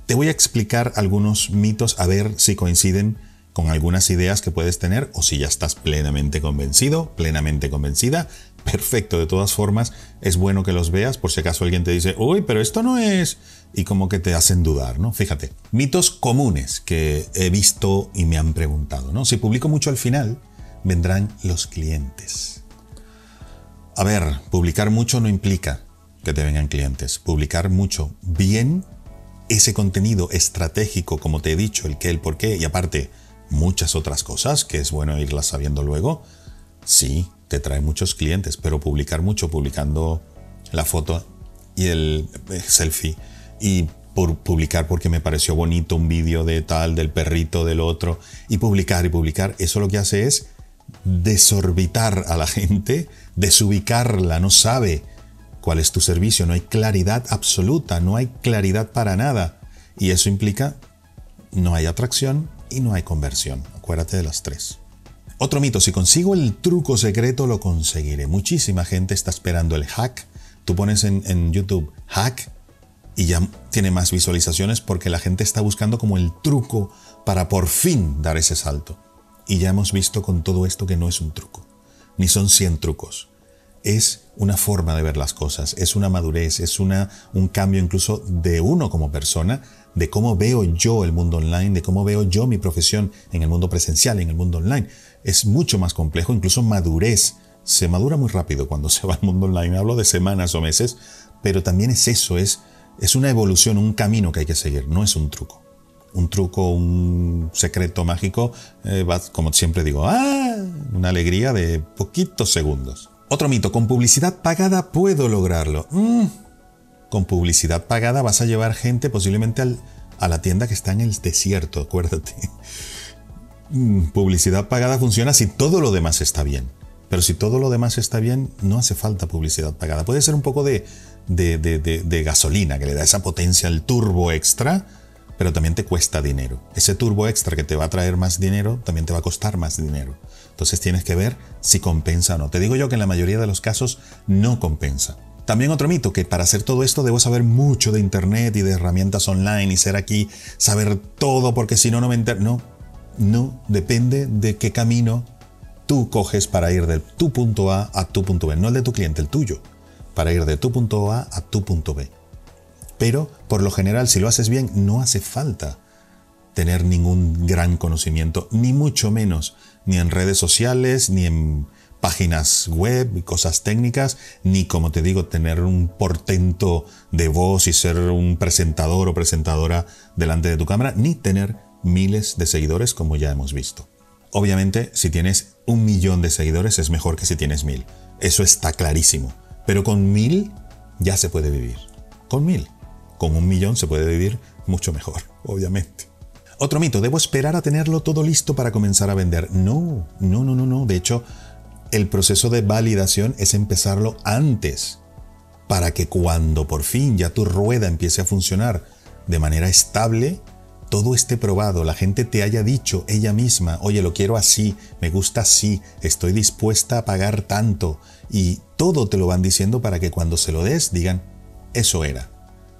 Te voy a explicar algunos mitos a ver si coinciden con algunas ideas que puedes tener o si ya estás plenamente convencido, plenamente convencida. Perfecto, de todas formas es bueno que los veas por si acaso alguien te dice, uy, pero esto no es... y como que te hacen dudar, ¿no? Fíjate, mitos comunes que he visto y me han preguntado, ¿no? Si publico mucho al final, vendrán los clientes. A ver, publicar mucho no implica que te vengan clientes. Publicar mucho bien ese contenido estratégico, como te he dicho, el qué, el por qué, y aparte, muchas otras cosas que es bueno irlas sabiendo luego, sí, te trae muchos clientes, pero publicar mucho, publicando la foto y el eh, selfie y por publicar porque me pareció bonito un vídeo de tal, del perrito, del otro, y publicar y publicar, eso lo que hace es desorbitar a la gente, desubicarla, no sabe cuál es tu servicio, no hay claridad absoluta, no hay claridad para nada. Y eso implica no hay atracción, y no hay conversión. Acuérdate de las tres. Otro mito, si consigo el truco secreto lo conseguiré. Muchísima gente está esperando el hack. Tú pones en, YouTube hack y ya tiene más visualizaciones porque la gente está buscando como el truco para por fin dar ese salto. Y ya hemos visto con todo esto que no es un truco, ni son 100 trucos. Es una forma de ver las cosas, es una madurez, es una, un cambio incluso de uno como persona de cómo veo yo el mundo online, de cómo veo yo mi profesión en el mundo presencial, en el mundo online. Es mucho más complejo, incluso madurez se madura muy rápido cuando se va al mundo online. Hablo de semanas o meses, pero también es eso, es, es una evolución, un camino que hay que seguir, no es un truco. Un truco, un secreto mágico, eh, va, como siempre digo, ¡ah! una alegría de poquitos segundos. Otro mito, con publicidad pagada puedo lograrlo. Mm, con publicidad pagada vas a llevar gente posiblemente a la tienda que está en el desierto, acuérdate. Mm, publicidad pagada funciona si todo lo demás está bien. Pero si todo lo demás está bien, no hace falta publicidad pagada. Puede ser un poco de, de, gasolina que le da esa potencia al turbo extra, pero también te cuesta dinero. Ese turbo extra que te va a traer más dinero, también te va a costar más dinero. Entonces tienes que ver si compensa o no. Te digo yo que en la mayoría de los casos no compensa. También otro mito, que para hacer todo esto debo saber mucho de Internet y de herramientas online y ser aquí, saber todo, porque si no, no me entero. No, no, depende de qué camino tú coges para ir de tu punto A a tu punto B, no el de tu cliente, el tuyo, para ir de tu punto A a tu punto B. Pero, por lo general, si lo haces bien, no hace falta tener ningún gran conocimiento, ni mucho menos, ni en redes sociales, ni en páginas web y cosas técnicas, ni como te digo, tener un portento de voz y ser un presentador o presentadora delante de tu cámara, ni tener miles de seguidores como ya hemos visto. Obviamente, si tienes un millón de seguidores es mejor que si tienes mil. Eso está clarísimo. Pero con mil ya se puede vivir. Con mil. Con un millón se puede vivir mucho mejor, obviamente. Otro mito, debo esperar a tenerlo todo listo para comenzar a vender. No, no, no, no, no. De hecho, el proceso de validación es empezarlo antes, para que cuando por fin ya tu rueda empiece a funcionar de manera estable, todo esté probado, la gente te haya dicho ella misma, oye, lo quiero así, me gusta así, estoy dispuesta a pagar tanto, y todo te lo van diciendo para que cuando se lo des digan, eso era.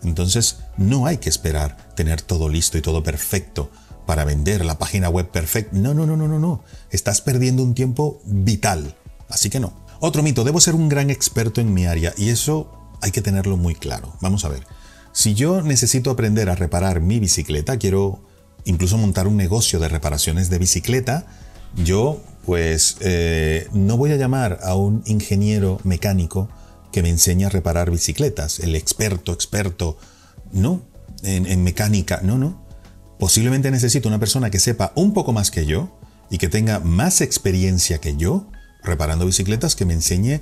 Entonces, no hay que esperar tener todo listo y todo perfecto para vender la página web perfecta. No, no, no, no, no, no. Estás perdiendo un tiempo vital. Así que no. Otro mito, debo ser un gran experto en mi área y eso hay que tenerlo muy claro. Vamos a ver. Si yo necesito aprender a reparar mi bicicleta, quiero incluso montar un negocio de reparaciones de bicicleta, yo pues eh, no voy a llamar a un ingeniero mecánico que me enseñe a reparar bicicletas, el experto, experto, no, en, en mecánica, no, no. Posiblemente necesito una persona que sepa un poco más que yo y que tenga más experiencia que yo reparando bicicletas que me enseñe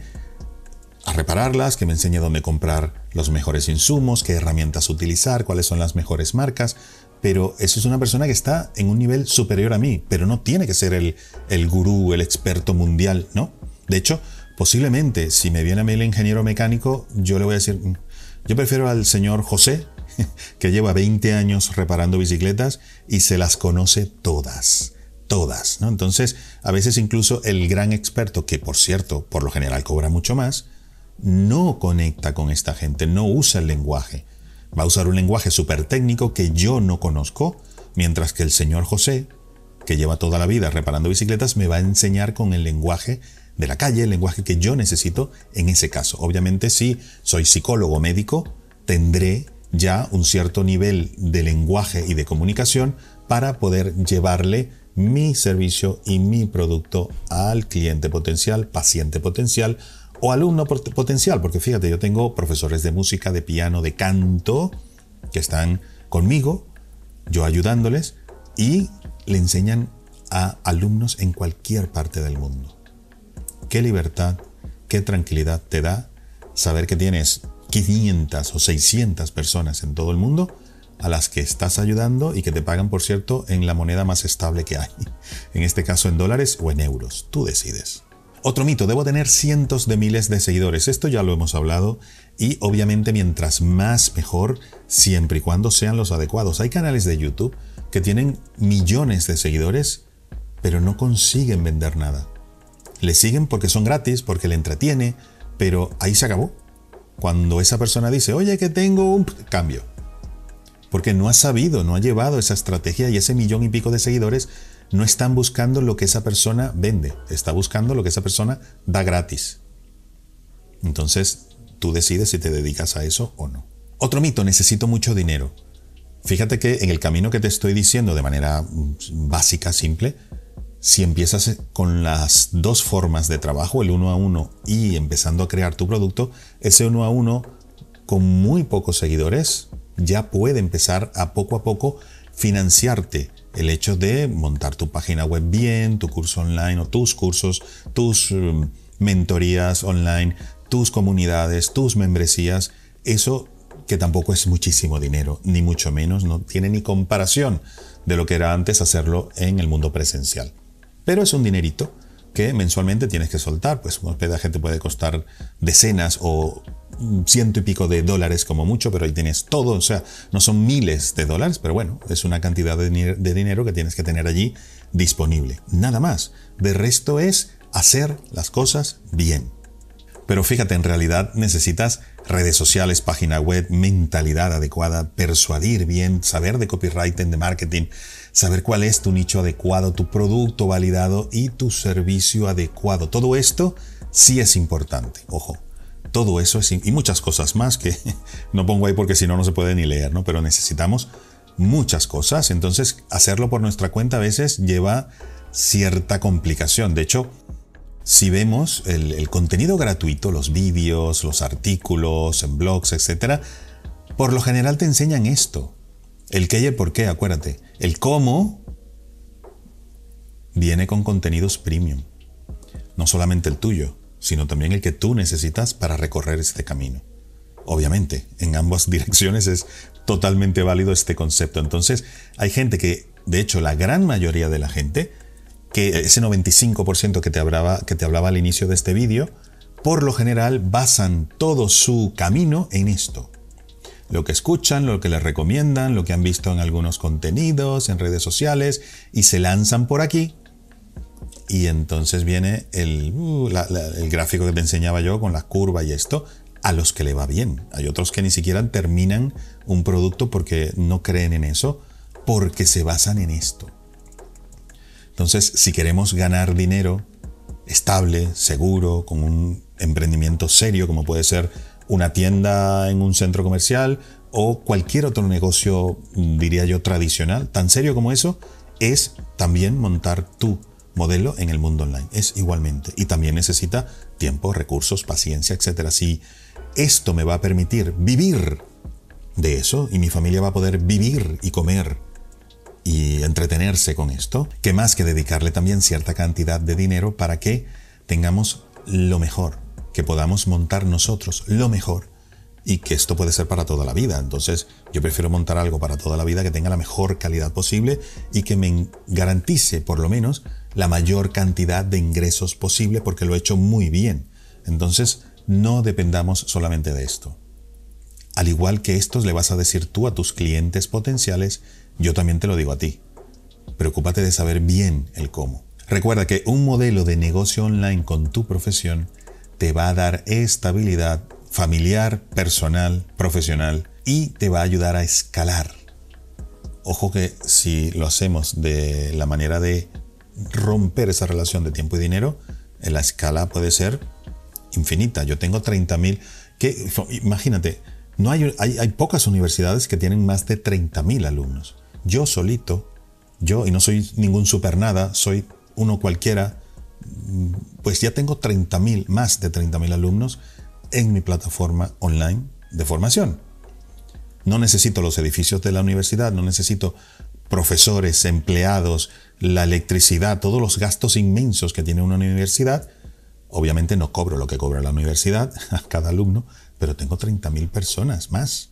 a repararlas, que me enseñe dónde comprar los mejores insumos, qué herramientas utilizar, cuáles son las mejores marcas. Pero eso es una persona que está en un nivel superior a mí, pero no tiene que ser el, el gurú, el experto mundial, ¿no? De hecho, posiblemente si me viene a mí el ingeniero mecánico, yo le voy a decir, mm, yo prefiero al señor José, que lleva 20 años reparando bicicletas y se las conoce todas todas. ¿no? Entonces, a veces incluso el gran experto, que por cierto, por lo general cobra mucho más, no conecta con esta gente, no usa el lenguaje. Va a usar un lenguaje súper técnico que yo no conozco, mientras que el señor José, que lleva toda la vida reparando bicicletas, me va a enseñar con el lenguaje de la calle, el lenguaje que yo necesito en ese caso. Obviamente si soy psicólogo médico, tendré ya un cierto nivel de lenguaje y de comunicación para poder llevarle mi servicio y mi producto al cliente potencial, paciente potencial o alumno potencial, porque fíjate, yo tengo profesores de música, de piano, de canto, que están conmigo, yo ayudándoles, y le enseñan a alumnos en cualquier parte del mundo. Qué libertad, qué tranquilidad te da saber que tienes 500 o 600 personas en todo el mundo a las que estás ayudando y que te pagan, por cierto, en la moneda más estable que hay. En este caso en dólares o en euros. Tú decides. Otro mito, debo tener cientos de miles de seguidores. Esto ya lo hemos hablado y obviamente mientras más mejor, siempre y cuando sean los adecuados. Hay canales de YouTube que tienen millones de seguidores, pero no consiguen vender nada. Le siguen porque son gratis, porque le entretiene, pero ahí se acabó. Cuando esa persona dice, oye, que tengo un cambio, porque no ha sabido, no ha llevado esa estrategia y ese millón y pico de seguidores no están buscando lo que esa persona vende, está buscando lo que esa persona da gratis. Entonces, tú decides si te dedicas a eso o no. Otro mito, necesito mucho dinero. Fíjate que en el camino que te estoy diciendo de manera mm, básica, simple, si empiezas con las dos formas de trabajo, el uno a uno y empezando a crear tu producto, ese uno a uno con muy pocos seguidores ya puede empezar a poco a poco financiarte el hecho de montar tu página web bien, tu curso online o tus cursos, tus um, mentorías online, tus comunidades, tus membresías, eso que tampoco es muchísimo dinero, ni mucho menos, no tiene ni comparación de lo que era antes hacerlo en el mundo presencial. Pero es un dinerito que mensualmente tienes que soltar, pues un hospedaje te puede costar decenas o ciento y pico de dólares como mucho, pero ahí tienes todo, o sea, no son miles de dólares, pero bueno, es una cantidad de, de dinero que tienes que tener allí disponible. Nada más. De resto es hacer las cosas bien. Pero fíjate, en realidad necesitas redes sociales, página web, mentalidad adecuada, persuadir bien, saber de copywriting, de marketing, saber cuál es tu nicho adecuado, tu producto validado y tu servicio adecuado. Todo esto sí es importante, ojo. Todo eso es, y muchas cosas más que no pongo ahí porque si no no se puede ni leer, ¿no? Pero necesitamos muchas cosas, entonces hacerlo por nuestra cuenta a veces lleva cierta complicación. De hecho, si vemos el, contenido gratuito, los vídeos, los artículos en blogs, etc., por lo general te enseñan esto. El qué y el por qué, acuérdate. El cómo viene con contenidos premium. No solamente el tuyo, sino también el que tú necesitas para recorrer este camino. Obviamente, en ambas direcciones es totalmente válido este concepto. Entonces, hay gente que, de hecho, la gran mayoría de la gente, que ese 95% que te, hablaba, que te hablaba al inicio de este vídeo, por lo general basan todo su camino en esto. Lo que escuchan, lo que les recomiendan, lo que han visto en algunos contenidos, en redes sociales, y se lanzan por aquí. Y entonces viene el, uh, el gráfico que te enseñaba yo con la curva y esto, a los que le va bien. Hay otros que ni siquiera terminan un producto porque no creen en eso, porque se basan en esto. Entonces, si queremos ganar dinero estable, seguro, con un emprendimiento serio, como puede ser una tienda en un centro comercial o cualquier otro negocio, diría yo, tradicional, tan serio como eso, es también montar tu modelo en el mundo online. Es igualmente. Y también necesita tiempo, recursos, paciencia, etc. Si esto me va a permitir vivir de eso y mi familia va a poder vivir y comer y entretenerse con esto, que más que dedicarle también cierta cantidad de dinero para que tengamos lo mejor, que podamos montar nosotros lo mejor y que esto puede ser para toda la vida. Entonces yo prefiero montar algo para toda la vida que tenga la mejor calidad posible y que me garantice por lo menos la mayor cantidad de ingresos posible porque lo he hecho muy bien. Entonces no dependamos solamente de esto. Al igual que esto le vas a decir tú a tus clientes potenciales, yo también te lo digo a ti. Preocúpate de saber bien el cómo. Recuerda que un modelo de negocio online con tu profesión te va a dar estabilidad familiar, personal, profesional y te va a ayudar a escalar. Ojo que si lo hacemos de la manera de romper esa relación de tiempo y dinero, la escala puede ser infinita. Yo tengo 30.000, que imagínate, no hay, hay, hay, pocas universidades que tienen más de 30.000 alumnos. Yo solito, yo, y no soy ningún super nada, soy uno cualquiera, pues ya tengo 30.000, más de 30.000 alumnos en mi plataforma online de formación. No necesito los edificios de la universidad, no necesito profesores, empleados, la electricidad, todos los gastos inmensos que tiene una universidad. Obviamente no cobro lo que cobra la universidad a cada alumno, pero tengo 30.000 personas más.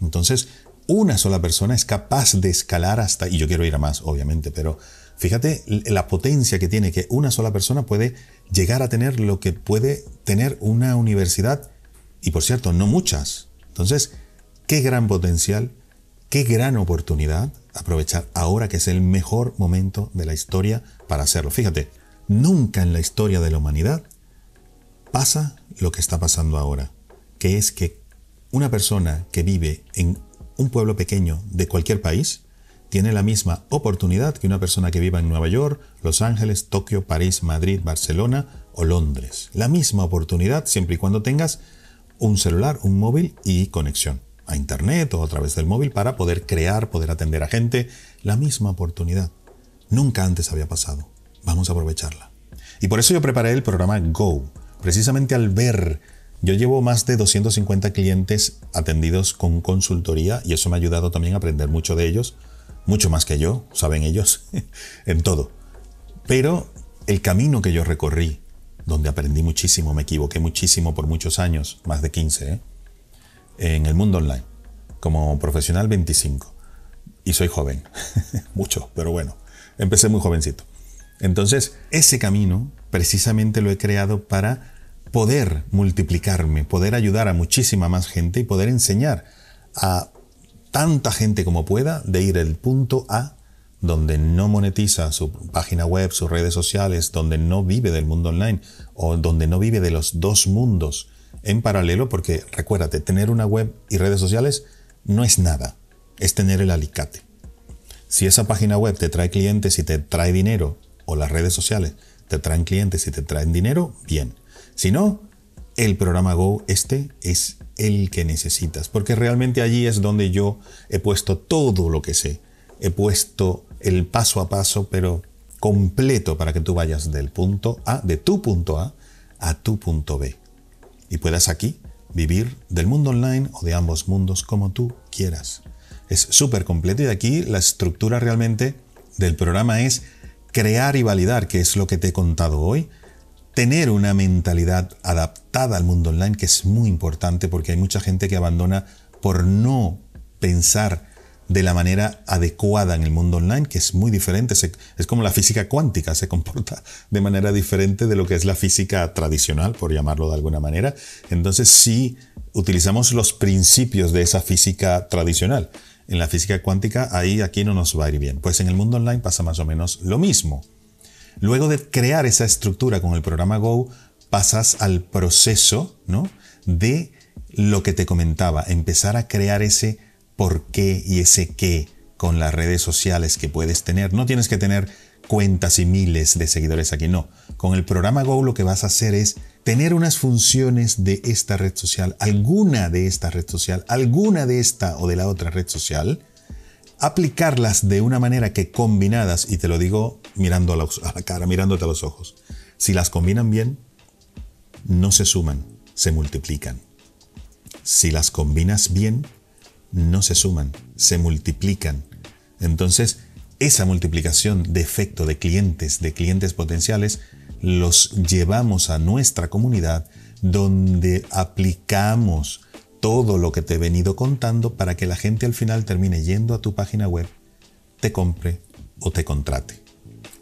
Entonces, una sola persona es capaz de escalar hasta, y yo quiero ir a más, obviamente, pero fíjate la potencia que tiene que una sola persona puede llegar a tener lo que puede tener una universidad, y por cierto, no muchas. Entonces, qué gran potencial, qué gran oportunidad aprovechar ahora que es el mejor momento de la historia para hacerlo. Fíjate, nunca en la historia de la humanidad pasa lo que está pasando ahora, que es que una persona que vive en un pueblo pequeño de cualquier país tiene la misma oportunidad que una persona que viva en Nueva York, Los Ángeles, Tokio, París, Madrid, Barcelona o Londres. La misma oportunidad siempre y cuando tengas un celular, un móvil y conexión a Internet o a través del móvil para poder crear, poder atender a gente. La misma oportunidad. Nunca antes había pasado. Vamos a aprovecharla. Y por eso yo preparé el programa Go, precisamente al ver, yo llevo más de 250 clientes atendidos con consultoría y eso me ha ayudado también a aprender mucho de ellos, mucho más que yo, saben ellos, en todo. Pero el camino que yo recorrí, donde aprendí muchísimo, me equivoqué muchísimo por muchos años, más de 15, ¿eh? en el mundo online, como profesional 25. Y soy joven, mucho, pero bueno, empecé muy jovencito. Entonces, ese camino precisamente lo he creado para poder multiplicarme, poder ayudar a muchísima más gente y poder enseñar a tanta gente como pueda de ir del punto A, donde no monetiza su página web, sus redes sociales, donde no vive del mundo online o donde no vive de los dos mundos en paralelo, porque recuérdate, tener una web y redes sociales no es nada, es tener el alicate. Si esa página web te trae clientes y te trae dinero o las redes sociales te traen clientes y te traen dinero, bien. Si no, el programa Go este es el que necesitas, porque realmente allí es donde yo he puesto todo lo que sé. He puesto el paso a paso, pero completo para que tú vayas del punto A, de tu punto A, a tu punto B. Y puedas aquí vivir del mundo online o de ambos mundos como tú quieras. Es súper completo y aquí la estructura realmente del programa es crear y validar, que es lo que te he contado hoy, tener una mentalidad adaptada al mundo online, que es muy importante porque hay mucha gente que abandona por no pensar de la manera adecuada en el mundo online, que es muy diferente. Es como la física cuántica, se comporta de manera diferente de lo que es la física tradicional, por llamarlo de alguna manera. Entonces, si utilizamos los principios de esa física tradicional, en la física cuántica, ahí aquí no nos va a ir bien. Pues en el mundo online pasa más o menos lo mismo. Luego de crear esa estructura con el programa Go, pasas al proceso ¿no? de lo que te comentaba, empezar a crear ese por qué y ese qué con las redes sociales que puedes tener. No tienes que tener cuentas y miles de seguidores aquí, no. Con el programa Go lo que vas a hacer es tener unas funciones de esta red social, alguna de esta red social, alguna de esta o de la otra red social, aplicarlas de una manera que combinadas, y te lo digo mirando a la, cara, mirándote a los ojos, si las combinan bien, no se suman, se multiplican. Si las combinas bien, no se suman, se multiplican. Entonces, esa multiplicación de efecto de clientes, de clientes potenciales, los llevamos a nuestra comunidad donde aplicamos todo lo que te he venido contando para que la gente al final termine yendo a tu página web, te compre o te contrate.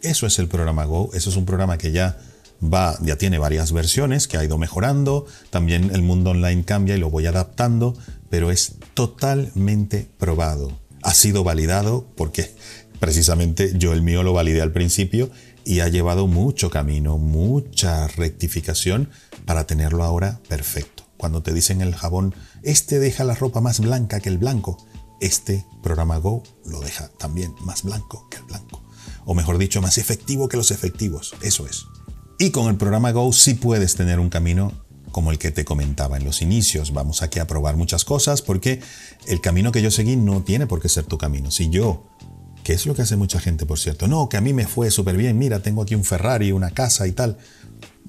Eso es el programa Go, eso es un programa que ya va, ya tiene varias versiones, que ha ido mejorando, también el mundo online cambia y lo voy adaptando, pero es totalmente probado. Ha sido validado porque precisamente yo el mío lo validé al principio y ha llevado mucho camino, mucha rectificación para tenerlo ahora perfecto. Cuando te dicen el jabón, este deja la ropa más blanca que el blanco, este programa Go lo deja también más blanco que el blanco. O mejor dicho, más efectivo que los efectivos. Eso es. Y con el programa Go sí puedes tener un camino como el que te comentaba en los inicios. Vamos aquí a probar muchas cosas porque el camino que yo seguí no tiene por qué ser tu camino. Si yo que es lo que hace mucha gente, por cierto. No, que a mí me fue súper bien, mira, tengo aquí un Ferrari, una casa y tal.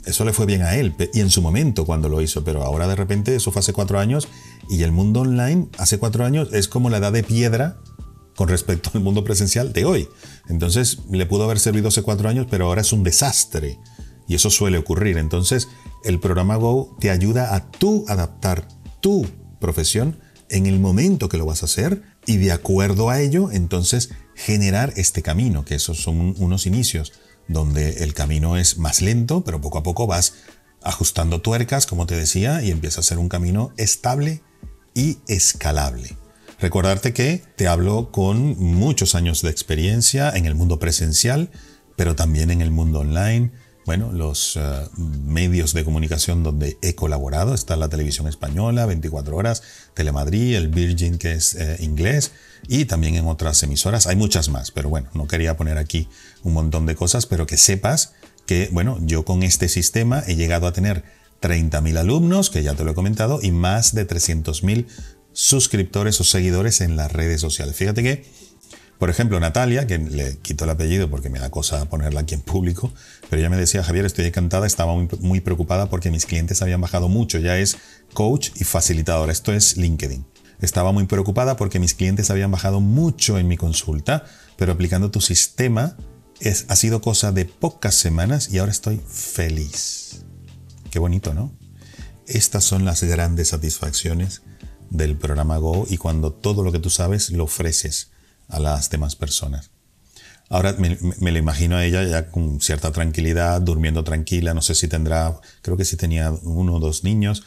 Eso le fue bien a él y en su momento cuando lo hizo, pero ahora de repente eso fue hace cuatro años y el mundo online hace cuatro años es como la edad de piedra con respecto al mundo presencial de hoy. Entonces le pudo haber servido hace cuatro años, pero ahora es un desastre y eso suele ocurrir. Entonces el programa Go te ayuda a tú adaptar tu profesión en el momento que lo vas a hacer y de acuerdo a ello, entonces generar este camino, que esos son unos inicios, donde el camino es más lento, pero poco a poco vas ajustando tuercas, como te decía, y empieza a ser un camino estable y escalable. Recordarte que te hablo con muchos años de experiencia en el mundo presencial, pero también en el mundo online, bueno, los eh, medios de comunicación donde he colaborado, está la televisión española, 24 horas, Telemadrid, el Virgin que es eh, inglés y también en otras emisoras. Hay muchas más, pero bueno, no quería poner aquí un montón de cosas, pero que sepas que, bueno, yo con este sistema he llegado a tener 30.000 alumnos, que ya te lo he comentado, y más de 300.000 suscriptores o seguidores en las redes sociales. Fíjate que Por ejemplo, Natalia, que le quito el apellido porque me da cosa ponerla aquí en público, pero ella me decía, Javier, estoy encantada, estaba muy, muy preocupada porque mis clientes habían bajado mucho, ya es coach y facilitador, esto es LinkedIn. Estaba muy preocupada porque mis clientes habían bajado mucho en mi consulta, pero aplicando tu sistema es, ha sido cosa de pocas semanas y ahora estoy feliz. Qué bonito, ¿no? Estas son las grandes satisfacciones del programa Go y cuando todo lo que tú sabes lo ofreces a las demás personas. Ahora me, me, imagino a ella ya con cierta tranquilidad, durmiendo tranquila, no sé si tendrá, creo que sí tenía uno o dos niños.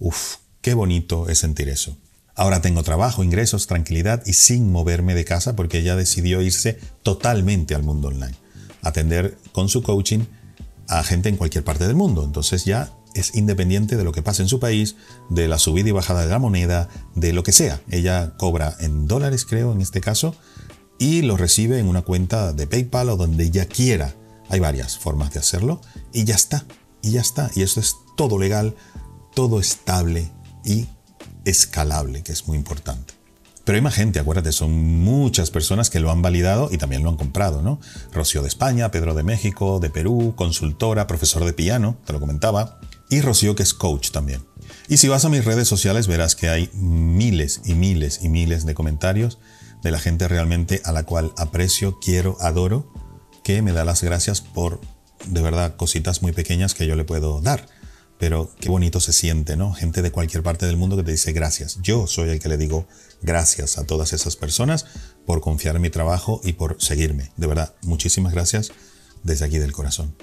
Uf, qué bonito es sentir eso. Ahora tengo trabajo, ingresos, tranquilidad y sin moverme de casa porque ella decidió irse totalmente al mundo online. Atender con su coaching a gente en cualquier parte del mundo. Entonces ya es independiente de lo que pase en su país, de la subida y bajada de la moneda, de lo que sea. Ella cobra en dólares, creo, en este caso, y lo recibe en una cuenta de PayPal o donde ella quiera. Hay varias formas de hacerlo y ya está. Y ya está. Y eso es todo legal, todo estable y escalable, que es muy importante. Pero hay más gente, acuérdate, son muchas personas que lo han validado y también lo han comprado, ¿no? Rocío de España, Pedro de México, de Perú, consultora, profesor de piano, te lo comentaba, y Rocío que es coach también. Y si vas a mis redes sociales verás que hay miles y miles y miles de comentarios de la gente realmente a la cual aprecio, quiero, adoro, que me da las gracias por de verdad cositas muy pequeñas que yo le puedo dar. Pero qué bonito se siente, ¿no? Gente de cualquier parte del mundo que te dice gracias. Yo soy el que le digo gracias a todas esas personas por confiar en mi trabajo y por seguirme. De verdad, muchísimas gracias desde aquí del corazón.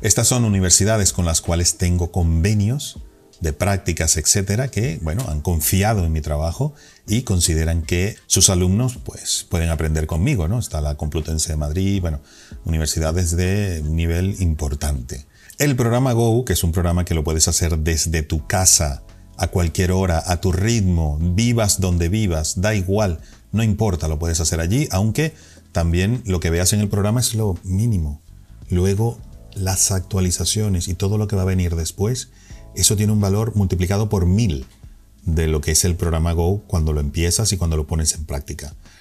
Estas son universidades con las cuales tengo convenios de prácticas, etcétera, que, bueno, han confiado en mi trabajo y consideran que sus alumnos, pues, pueden aprender conmigo, ¿no? Está la Complutense de Madrid, bueno, universidades de nivel importante. El programa Go, que es un programa que lo puedes hacer desde tu casa, a cualquier hora, a tu ritmo, vivas donde vivas, da igual, no importa, lo puedes hacer allí, aunque también lo que veas en el programa es lo mínimo. Luego las actualizaciones y todo lo que va a venir después, eso tiene un valor multiplicado por mil de lo que es el programa Go cuando lo empiezas y cuando lo pones en práctica.